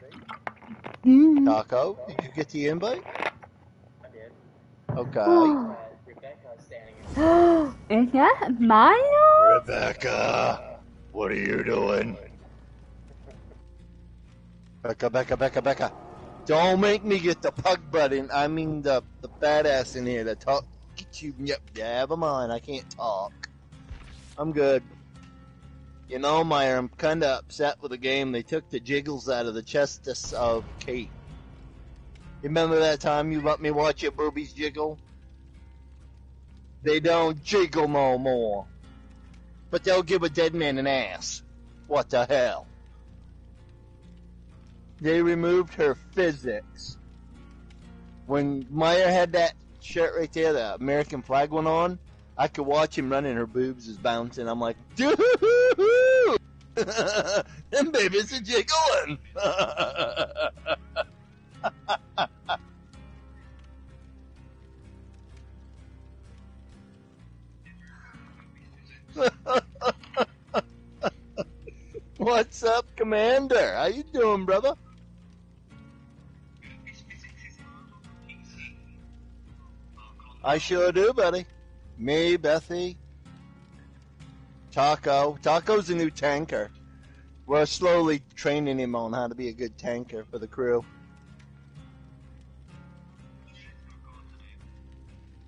Mm. Taco, did you get the invite? I did. Okay. Oh. Rebecca standing in Is that Milo? Rebecca, what are you doing? Becca, Becca, Becca, Becca. Don't make me get the pug butt in. I mean the the badass in here to talk. Get you. Yep. Yeah, never mind. I can't talk. I'm good. You know, Meyer, I'm kind of upset with the game. They took the jiggles out of the chestus of Kate. You remember that time you let me watch your boobies jiggle? They don't jiggle no more. But they'll give a dead man an ass. What the hell? They removed her physics. When Meyer had that shirt right there, the American flag went on, I could watch him running, her boobs is bouncing. I'm like, dude, them babies are jiggling. What's up, Commander? How you doing, brother? I sure do, buddy. Me, Bethy, Taco. Taco's a new tanker. We're slowly training him on how to be a good tanker for the crew.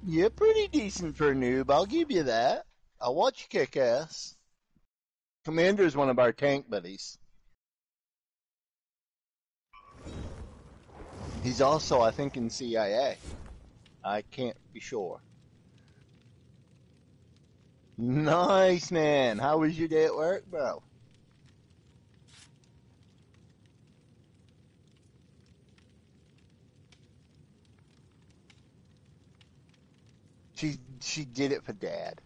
You're pretty decent for a noob. I'll give you that. I'll watch you kick ass. Commander's one of our tank buddies. He's also, I think, in CIA. I can't be sure. Nice, man. How was your day at work, bro? She she did it for dad.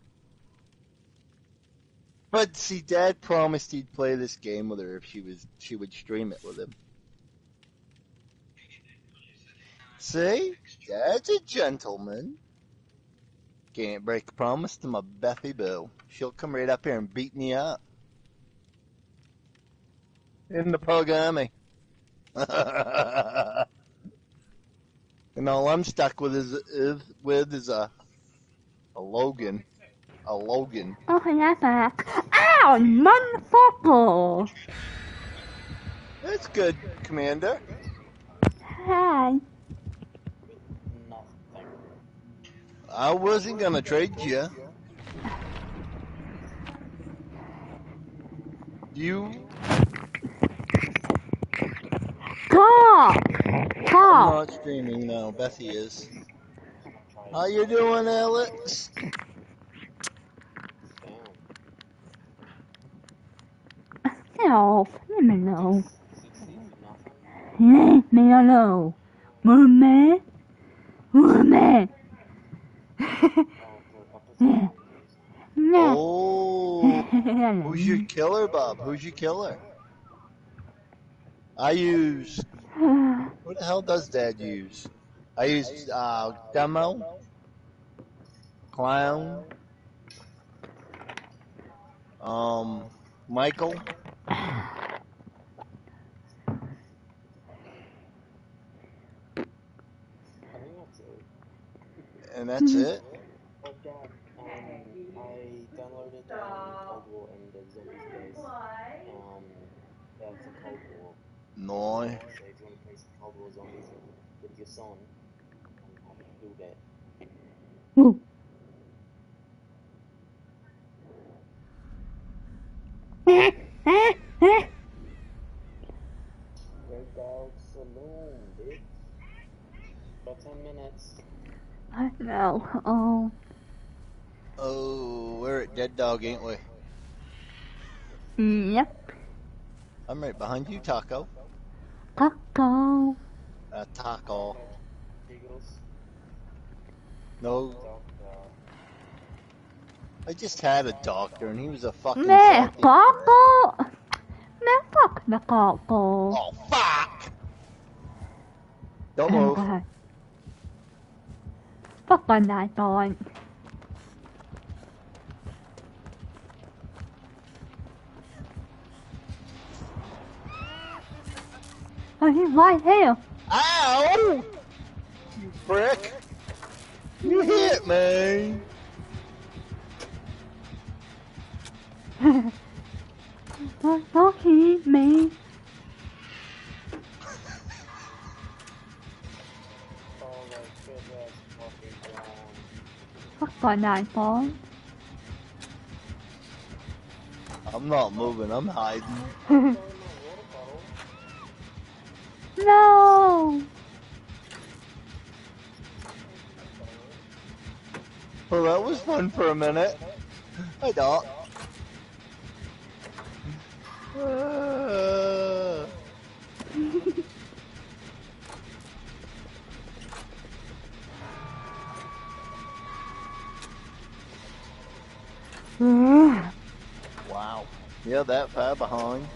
But see, dad promised he'd play this game with her if she was she would stream it with him. See? Dad's a gentleman. Can't break a promise to my Bethy Boo. She'll come right up here and beat me up. In the pug army. and all I'm stuck with is, is with is a a Logan. A Logan. Oh, okay, that's a. Ow, motherfucker! That's good, Commander. Hi. nothing. I wasn't gonna trade you. You Talk! I'm Talk! not streaming now. Bethy is. How you doing, Alex? Off. Leave me. Nothing. Leave me alone. Woman. Woman. Oh, for a couple of no. Who's your killer, Bob? Who's your killer? I use. What the hell does Dad use? I use uh, demo, clown, um, Michael. I think that's it. and that's it. Oh, Dad, um, I downloaded um, Cold War and the Zombies Days. Um, that's a Cold War. No. So if you want to play some Cold War Zombies with your son, I'm happy to do that. Ooh. Dead Dog Saloon, bitch. About 10 minutes. I know. Oh. Oh, we're at Dead Dog, ain't we? Yep. I'm right behind you, Taco. Taco. Uh, taco. No, I just had a doctor, and he was a fucking. Me Taco. Man, fuck the Taco. Oh fuck! Don't move. Fuck on that thought. Oh, he's right here. Ow! You prick. You hit me. Don't hit me. Like, shit, that's. Fuck my phone. I'm not moving, I'm hiding. Sorry, my water bottle. no! Well, that was fun for a minute. I thought. Yeah, that far behind.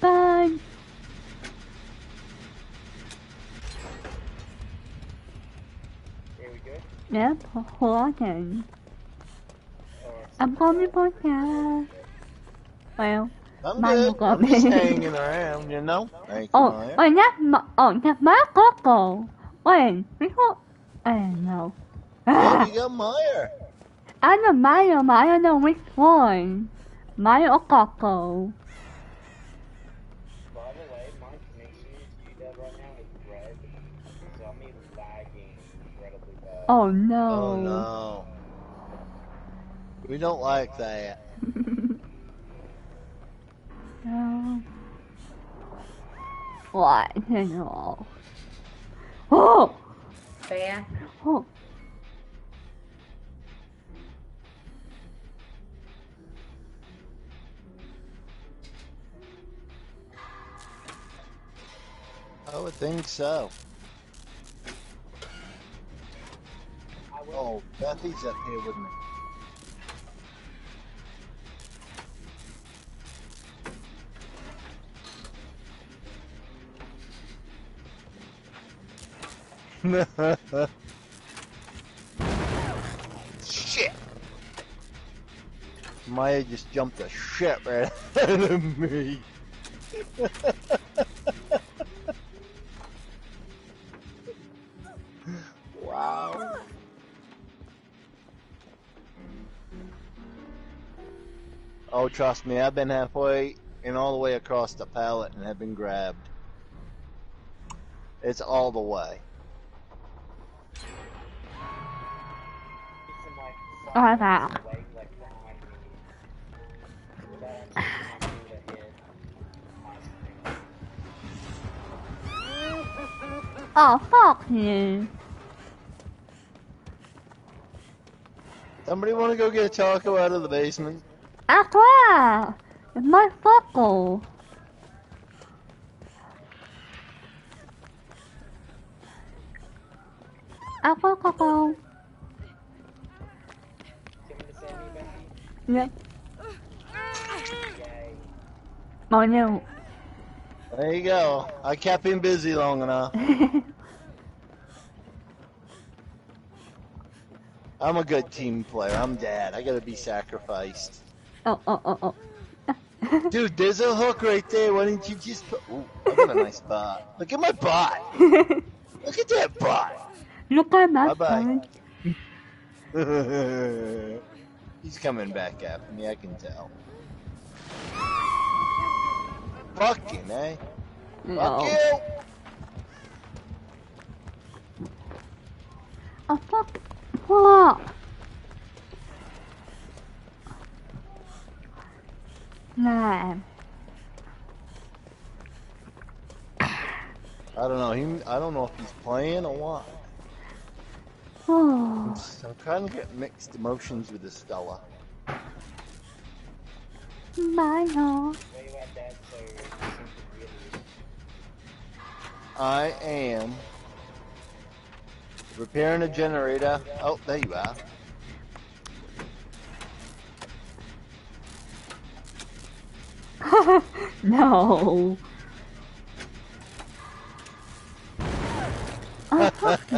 Bye. Here we go. Yep, hold on. Oh, I'm coming for that. Well, I'm Mine good. got I'm just me. hanging around, you know? Thank oh, oh Maya. oh, that's my, oh, that's my coco. Wait, we got, I don't know. Yeah, Ah, you Meyer. I know Mario, but I don't know which one. Mario or Coco. By the way, my connection to you Dad, right now is red. So I'm even lagging incredibly bad. Oh no. Oh no. We don't like that. no. What? No. Oh! Bear. Oh! I would think so. Oh, Bethy's up here with me. Shit! Maya just jumped the shit right out of me. Oh, trust me, I've been halfway and all the way across the pallet and have been grabbed. It's all the way. It's in, like, Oh, sideways, that. leg, me. Without actually doing a hit. Oh, fuck you. Somebody want to go get a taco out of the basement? I swear! It's my fuckle. Apple Coco. Do you want me to send me, Becky? Yeah. Oh no. There you go. I kept him busy long enough. I'm a good team player. I'm dad. I gotta be sacrificed. Oh, oh, oh, oh. Dude, there's a hook right there. Why didn't you just put. Ooh, I got a nice butt. Look at my butt. Look at that butt. Look at my Bye-bye. He's coming back after me, I can tell. Fucking, eh? No. Fuck you! Oh, fuck. Fuck. Nah. I don't know. He, I don't know if he's playing or what. Oh. I'm kind of getting mixed emotions with Estella. Stella. Mario. Where you at, Dad? So, you seem to really I am repairing a generator. Oh, there you are. no. Oh, fuck.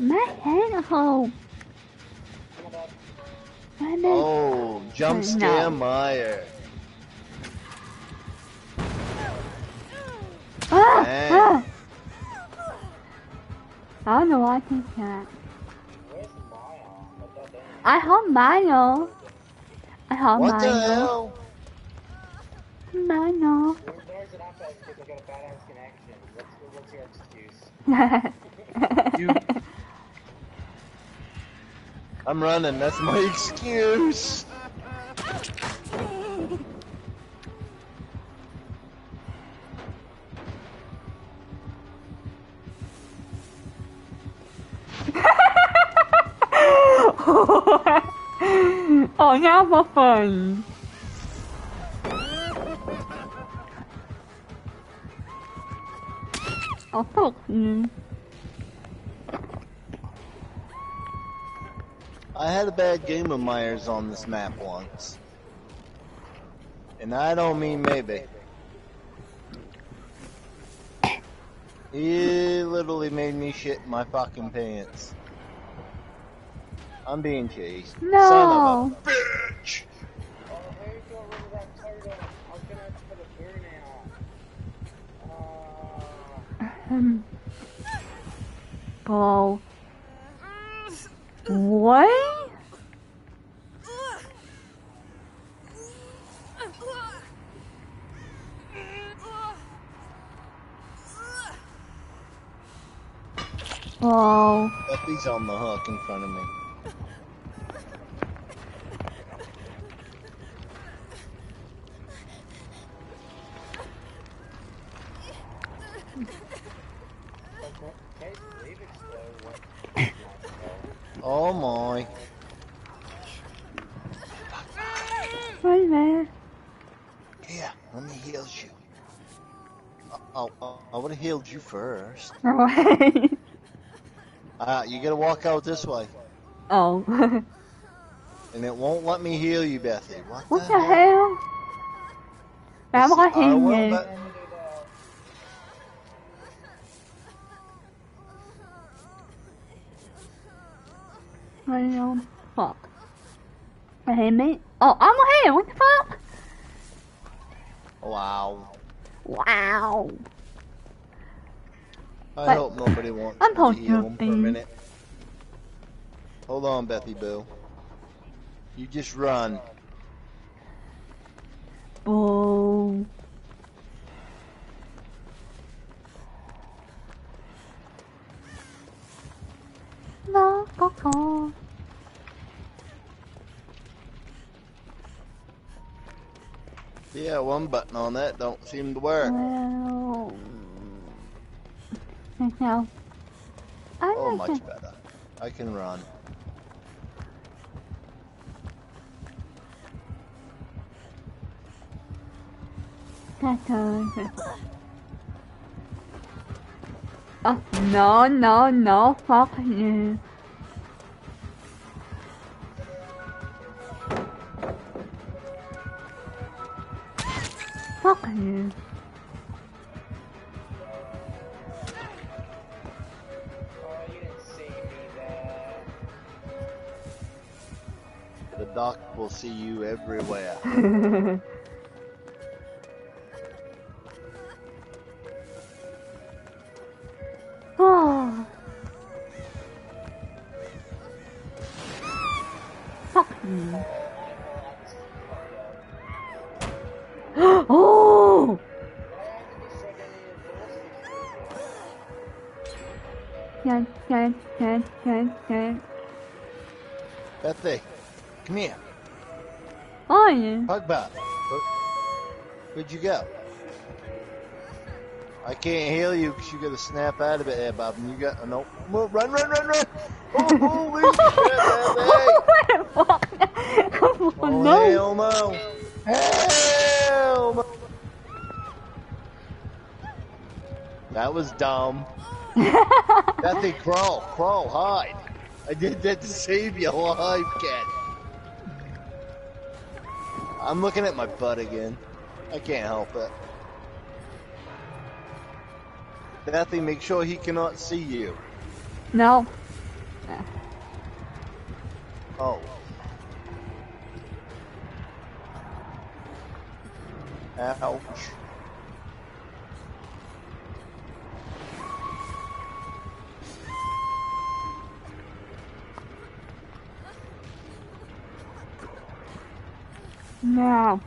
My head hole. Oh, jump No. scare Meyer. Ah, ah. I don't know why I think I have Mario. I have What the Mario. hell? Mario. Where, where's it up at? Because I got a badass connection. What's, what's your excuse? You- I'm running, that's my excuse. Now for fun. Oh, fuck. I had a bad game of Myers on this map once. And I don't mean maybe. He literally made me shit my fucking pants. I'm being chased. Son No. of a bitch! Oh, where you go rid of that turtle? I was gonna have to put a burn out. Um. Go. What? Oh. Duffy's on the hook in front of me. okay, leave explode. What? Nice, though. Oh my. Right there. Here, let me heal you. Oh, oh, I would have healed you first. Right. Uh, you gotta walk out this way. oh. And it won't let me heal you, Bethy. What, what the hell? I'm gonna heal you. I know. Fuck. I hate me. Oh, I'm here. What the fuck? Wow. Wow. I But- hope nobody wants I'm to supposed heal him for a minute. Hold on, Bethy Boo. You just run. Boo. No, fuck off. Yeah, one button on that don't seem to work. Well, now, I Oh, like much it. better. I can run. better. Oh, no, no, no, fuck you. Fuck you. Doc will see you everywhere. oh. Fuck you. oh! Dun, dun. Bethy, come here. Oh, yeah. Hug. Where, where'd you go? I can't heal you because you got to snap out of it there, Bob. And you got, oh, no. Move, run, run, run, run. Oh, holy shit, the fuck? Oh, Oh, no. hell no. Hell no. That was dumb. Bethy, crawl, crawl, hide. I did that to save your life, cat. I'm looking at my butt again. I can't help it. Bethy, make sure he cannot see you. No. Oh. Ouch. No.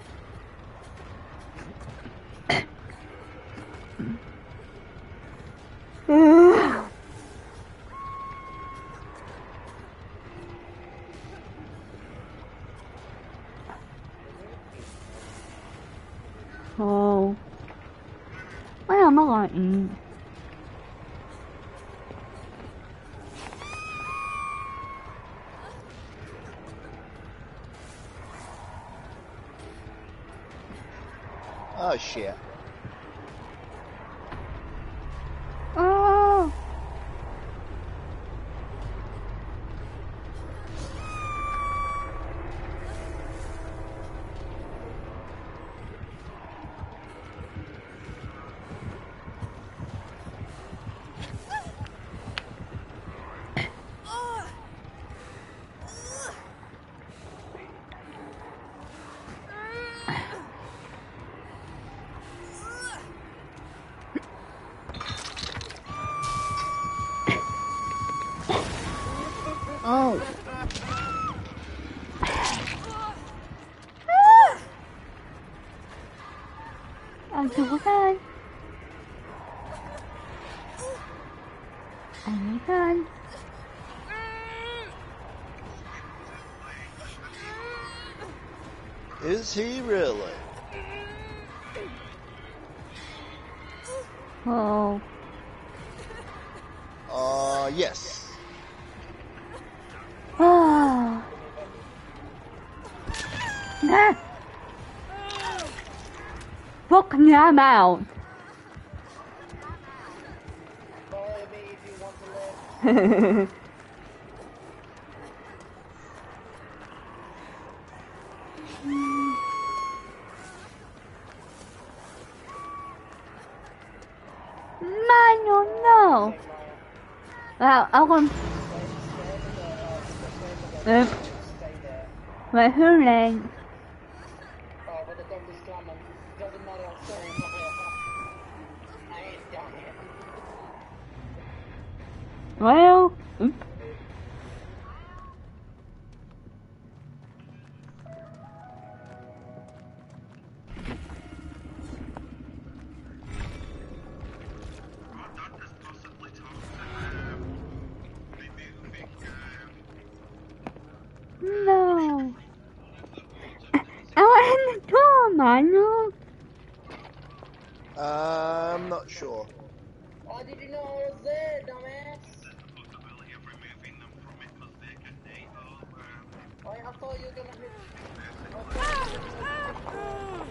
He really? Oh. Uh, yes. Ah. Fuck them out. Hehehehe Uh, I'm not sure. Why did you know I was there, dumbass? Oh, I thought you were gonna hit.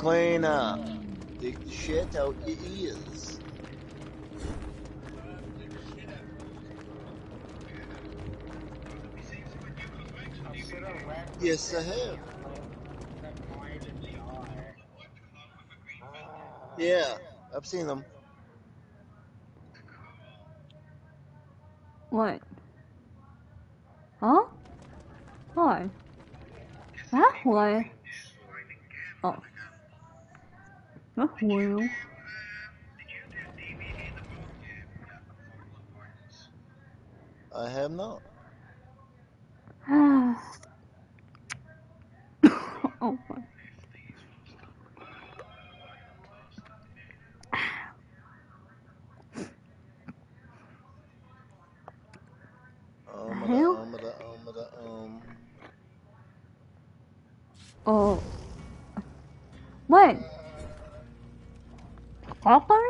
clean up. Dig the shit out your ears. Yes, I have. Yeah, I've seen them. What? Huh? Why? That way? Oh. That way. I have not. oh, fuck. Um, hell? um, um, um. Oh. What? Properly?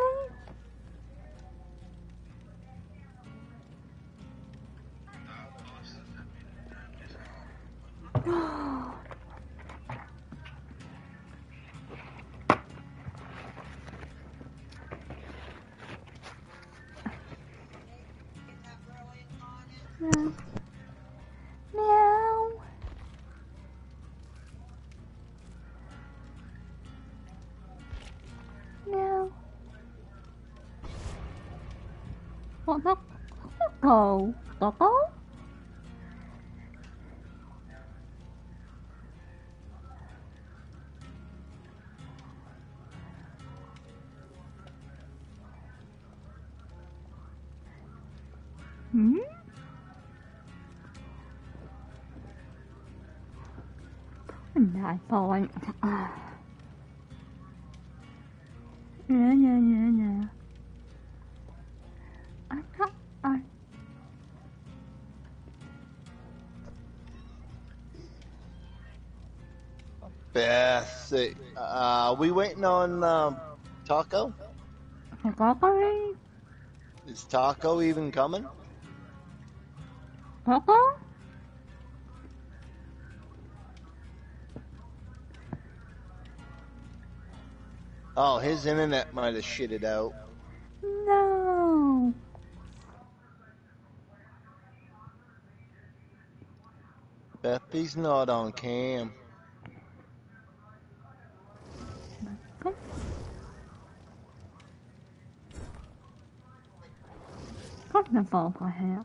Meow. Go. Go. Hmm? Đại tội à. Nè nè Uh, we waiting on um, Taco? Phải có có đi Is Taco even coming? Có Oh, his internet might have shitted out. No Beth, he's not on cam. Có là vợ phải hả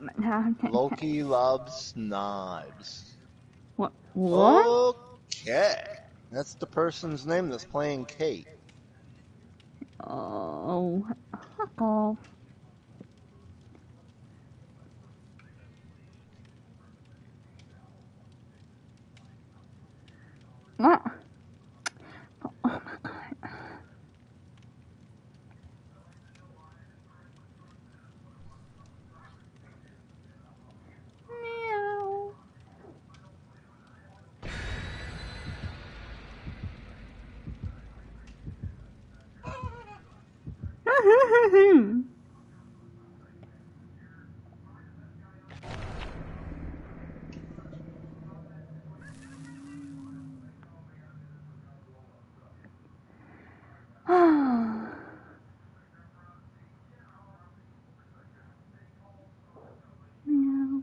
Mẹ tha Loki loves knives. What? What? Okay. That's the person's name that's playing Kate. Oh, fuck off. Ah. Oh my god. Meow. Meow.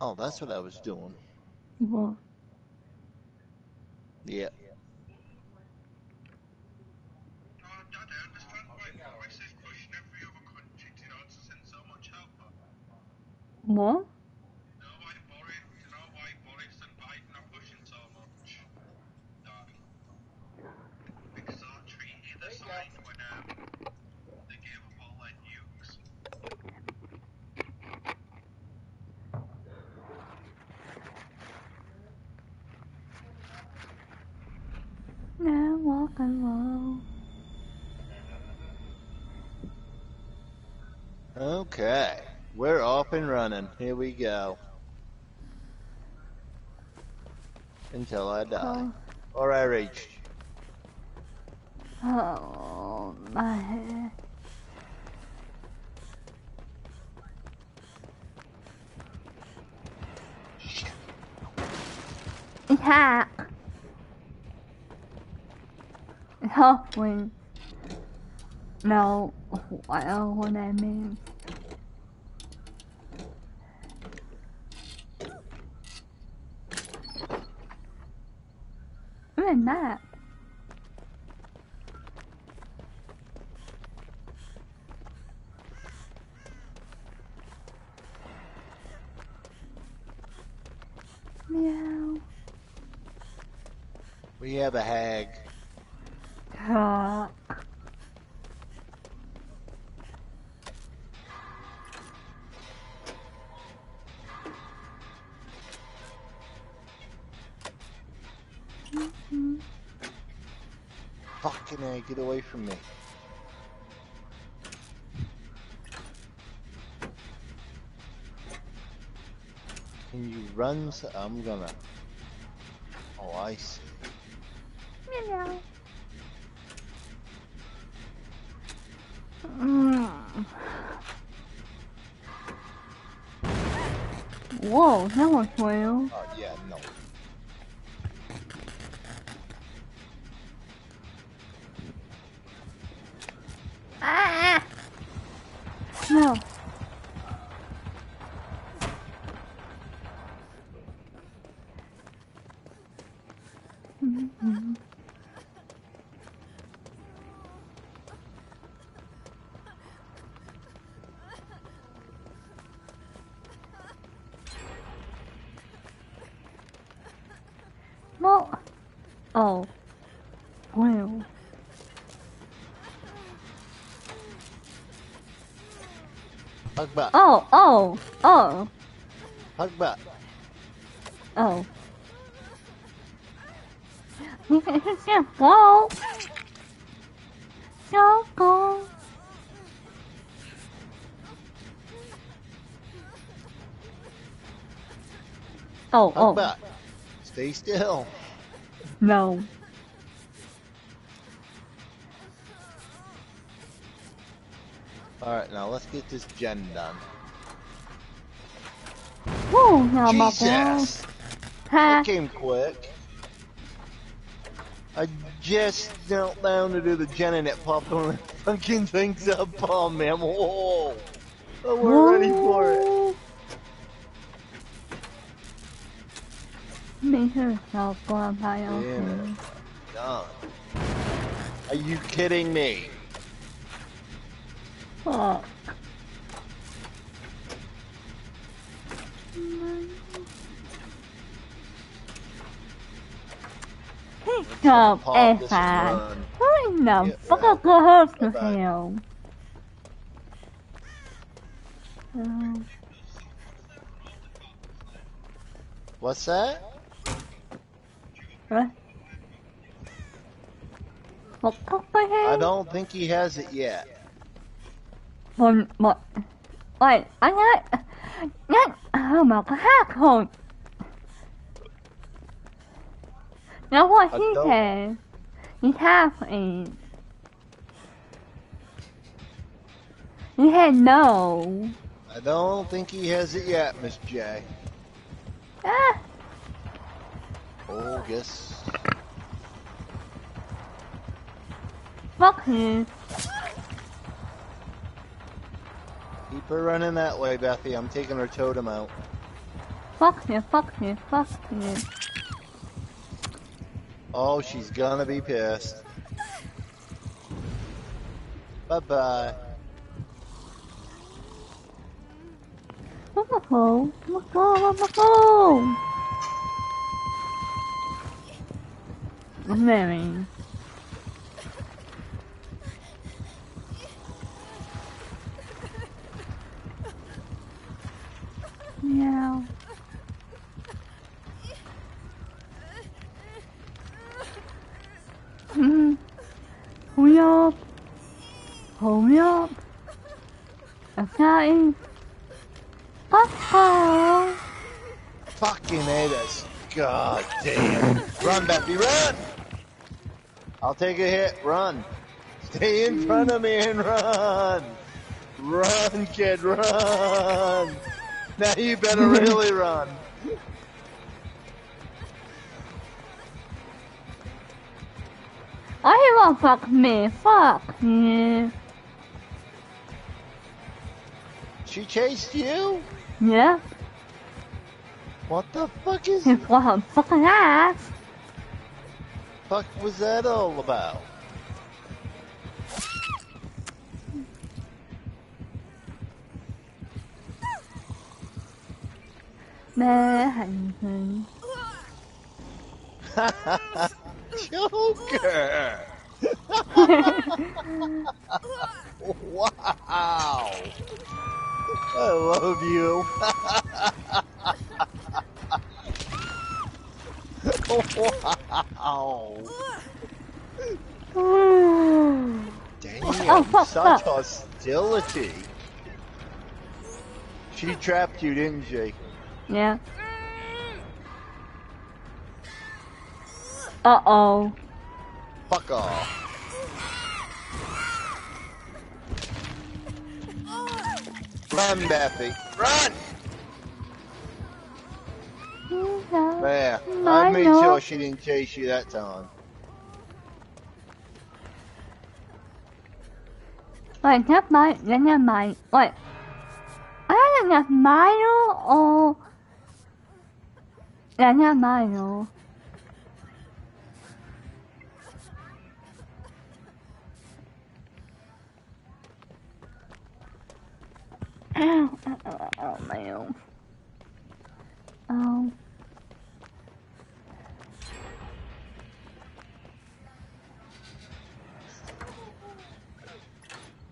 Oh, that's what I was doing. Yeah. Oh, Dad, I understand why Boris is pushing every other country to, you know, to send so much help. But What? you know why Boris, you know why Boris and Biden are pushing so much? Dad. Because our treaty they signed when um, they gave up all their nukes. Now walk and roll. Okay. We're off and running. Here we go. Until I die. Oh, Or I reach. oh my head. Hack. when... No, I don't know what that means. That. Meow. We have a hag. From me. Can you run? So I'm gonna. Oh, I see. Meow. Whoa, that was real. Well, oh, well. Hug back. Oh, oh, oh, Hug back. oh. Just go. Go, go. Oh, oh. Stay still. no. Alright, now let's get this gen done. Woo, now. Jesus! Ha. That came quick. Just knelt down to do the gen and it popped one of the fucking things up on me. I'm whoa. Oh, we're ready for it. Woo. Me too, so going by Damn it. okay. God. Are you kidding me? Fuck. Stop, Pop this Ethan. run. Who in the fuck goes to hell? Um, What's that? what? What the hell? I don't think he has it yet. Một, một, wait, anh ơi, nhắc, ờ, một cái hát thôi. Nó qua I thi don't- thể, you have a, you had no. I don't think he has it yet, Miss J. Ah, Oh, guess. fuck you. Keep her running that way, Bethy. I'm taking her totem out. Fuck you, fuck you, fuck you. Oh, she's gonna be pissed. Bye bye. Let's go, let's go, let's go. Mary. Meow. Hmm. Hurry up. Hurry up. Okay. Uh-oh. Fucking haters. God damn. run, Bethy, run! I'll take a hit. Run. Stay in front of me and run. Run, kid, run. Now you better really run. I won't fuck me. Fuck me. She chased you? Yeah. What the fuck is got her fucking ass. Fuck was that all about? Hình. Joker! wow! I love you. wow! Damn, Oh, fuck, such fuck. hostility. She trapped you, didn't she? yeah. Uh oh. Fuck off. Run, Daffy. Run! There. I made sure she didn't chase you that time. Wait, nhấp máy, để nhấp máy. Wait. Là nhấp máy đó, ồ. Là nhấp máy đó. Ow, ow, ow, ow, man. Oh.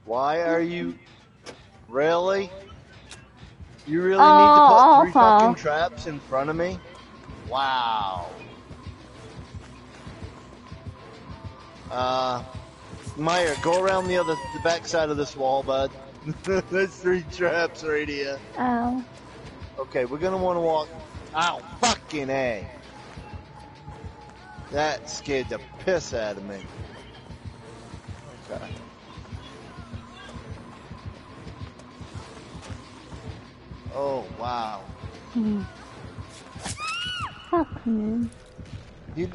Why are you... Really? You really Oh, need to put three awful. fucking traps in front of me? Wow. Uh, Meyer, go around the other, the back side of this wall, bud. There's three traps right here. Oh. Okay, we're gonna want to walk. Ow, fucking a! That scared the piss out of me. Okay. Oh wow! Hmm. Fuck you. You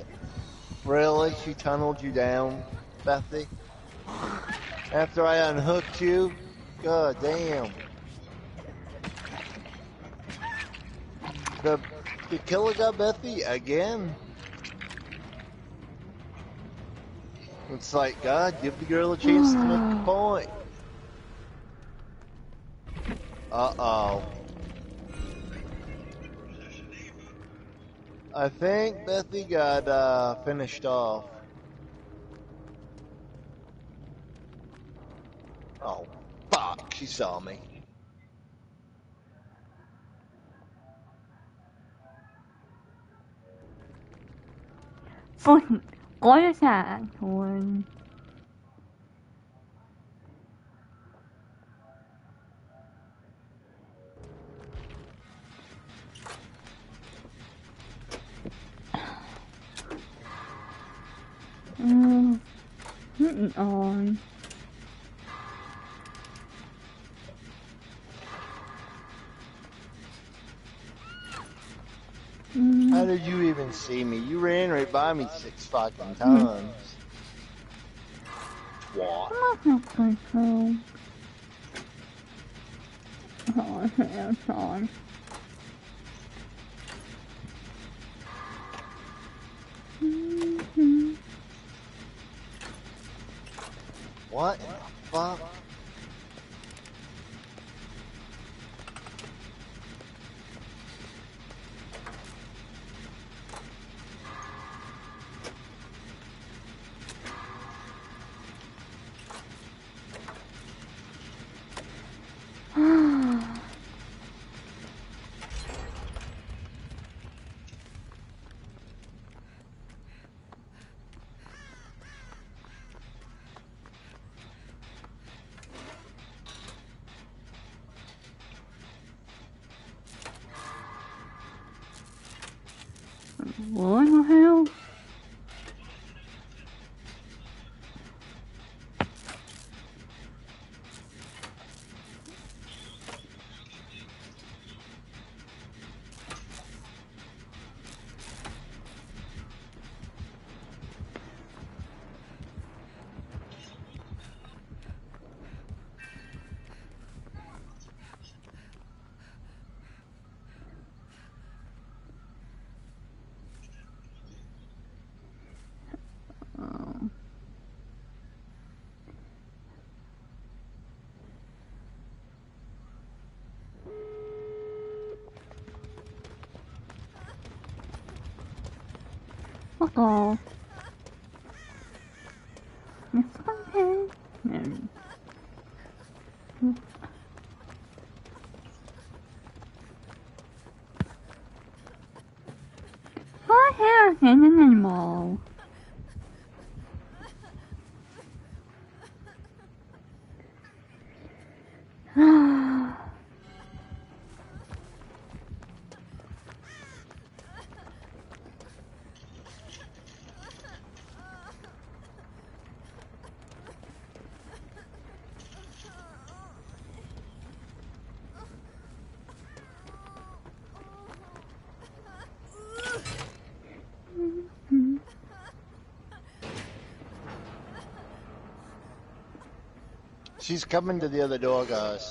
really? She tunneled you down, Bethy? After I unhooked you? God damn! The the killer got Bethy again. It's like God, give the girl a chance to make a point. Uh I think Bethy got uh, finished off. Oh, fuck, she saw me. Phun. Có xả thôi. Ừ. Ừ, Rồi. Ừ. How did you even see me? You ran right by me six fucking times. Twat. Nó không phải không. Thôi, heo thôi. What? Fuck. What the hell? Fuck. It's okay. No. I have an animal. She's coming to the other door, guys.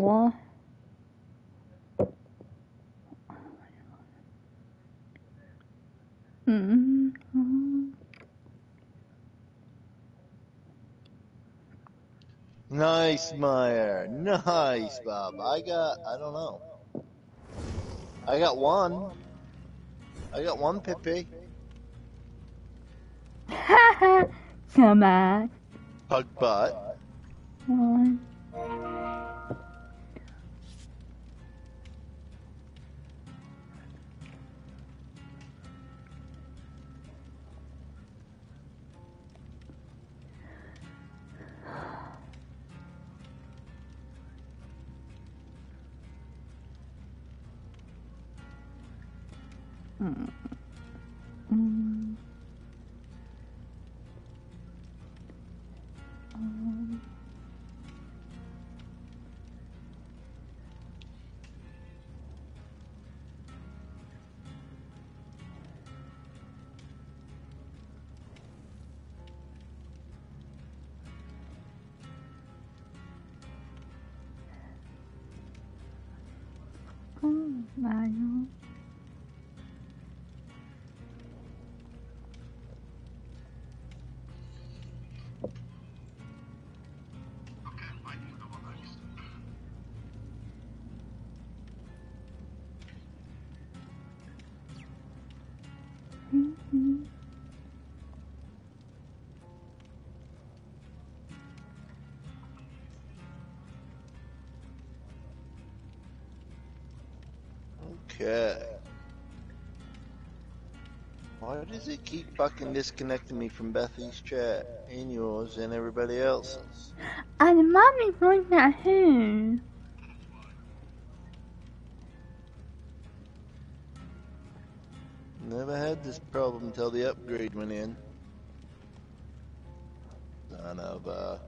Now we'll get out. What? Mm-hmm. Nice, Meyer. Nice, Bob. I got, I don't know. I got one. I got one Pippi. so mad. Pug butt. Oh, Okay. Why does it keep fucking disconnecting me from Bethy's chat and yours and everybody else's? And mommy's going at who? Never had this problem until the upgrade went in. Son of a.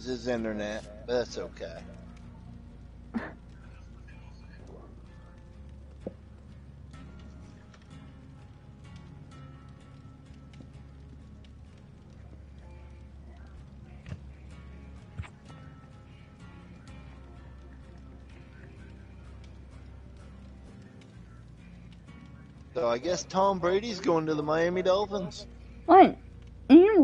was his internet, but that's okay. So I guess Tom Brady's going to the Miami Dolphins. Wait, are you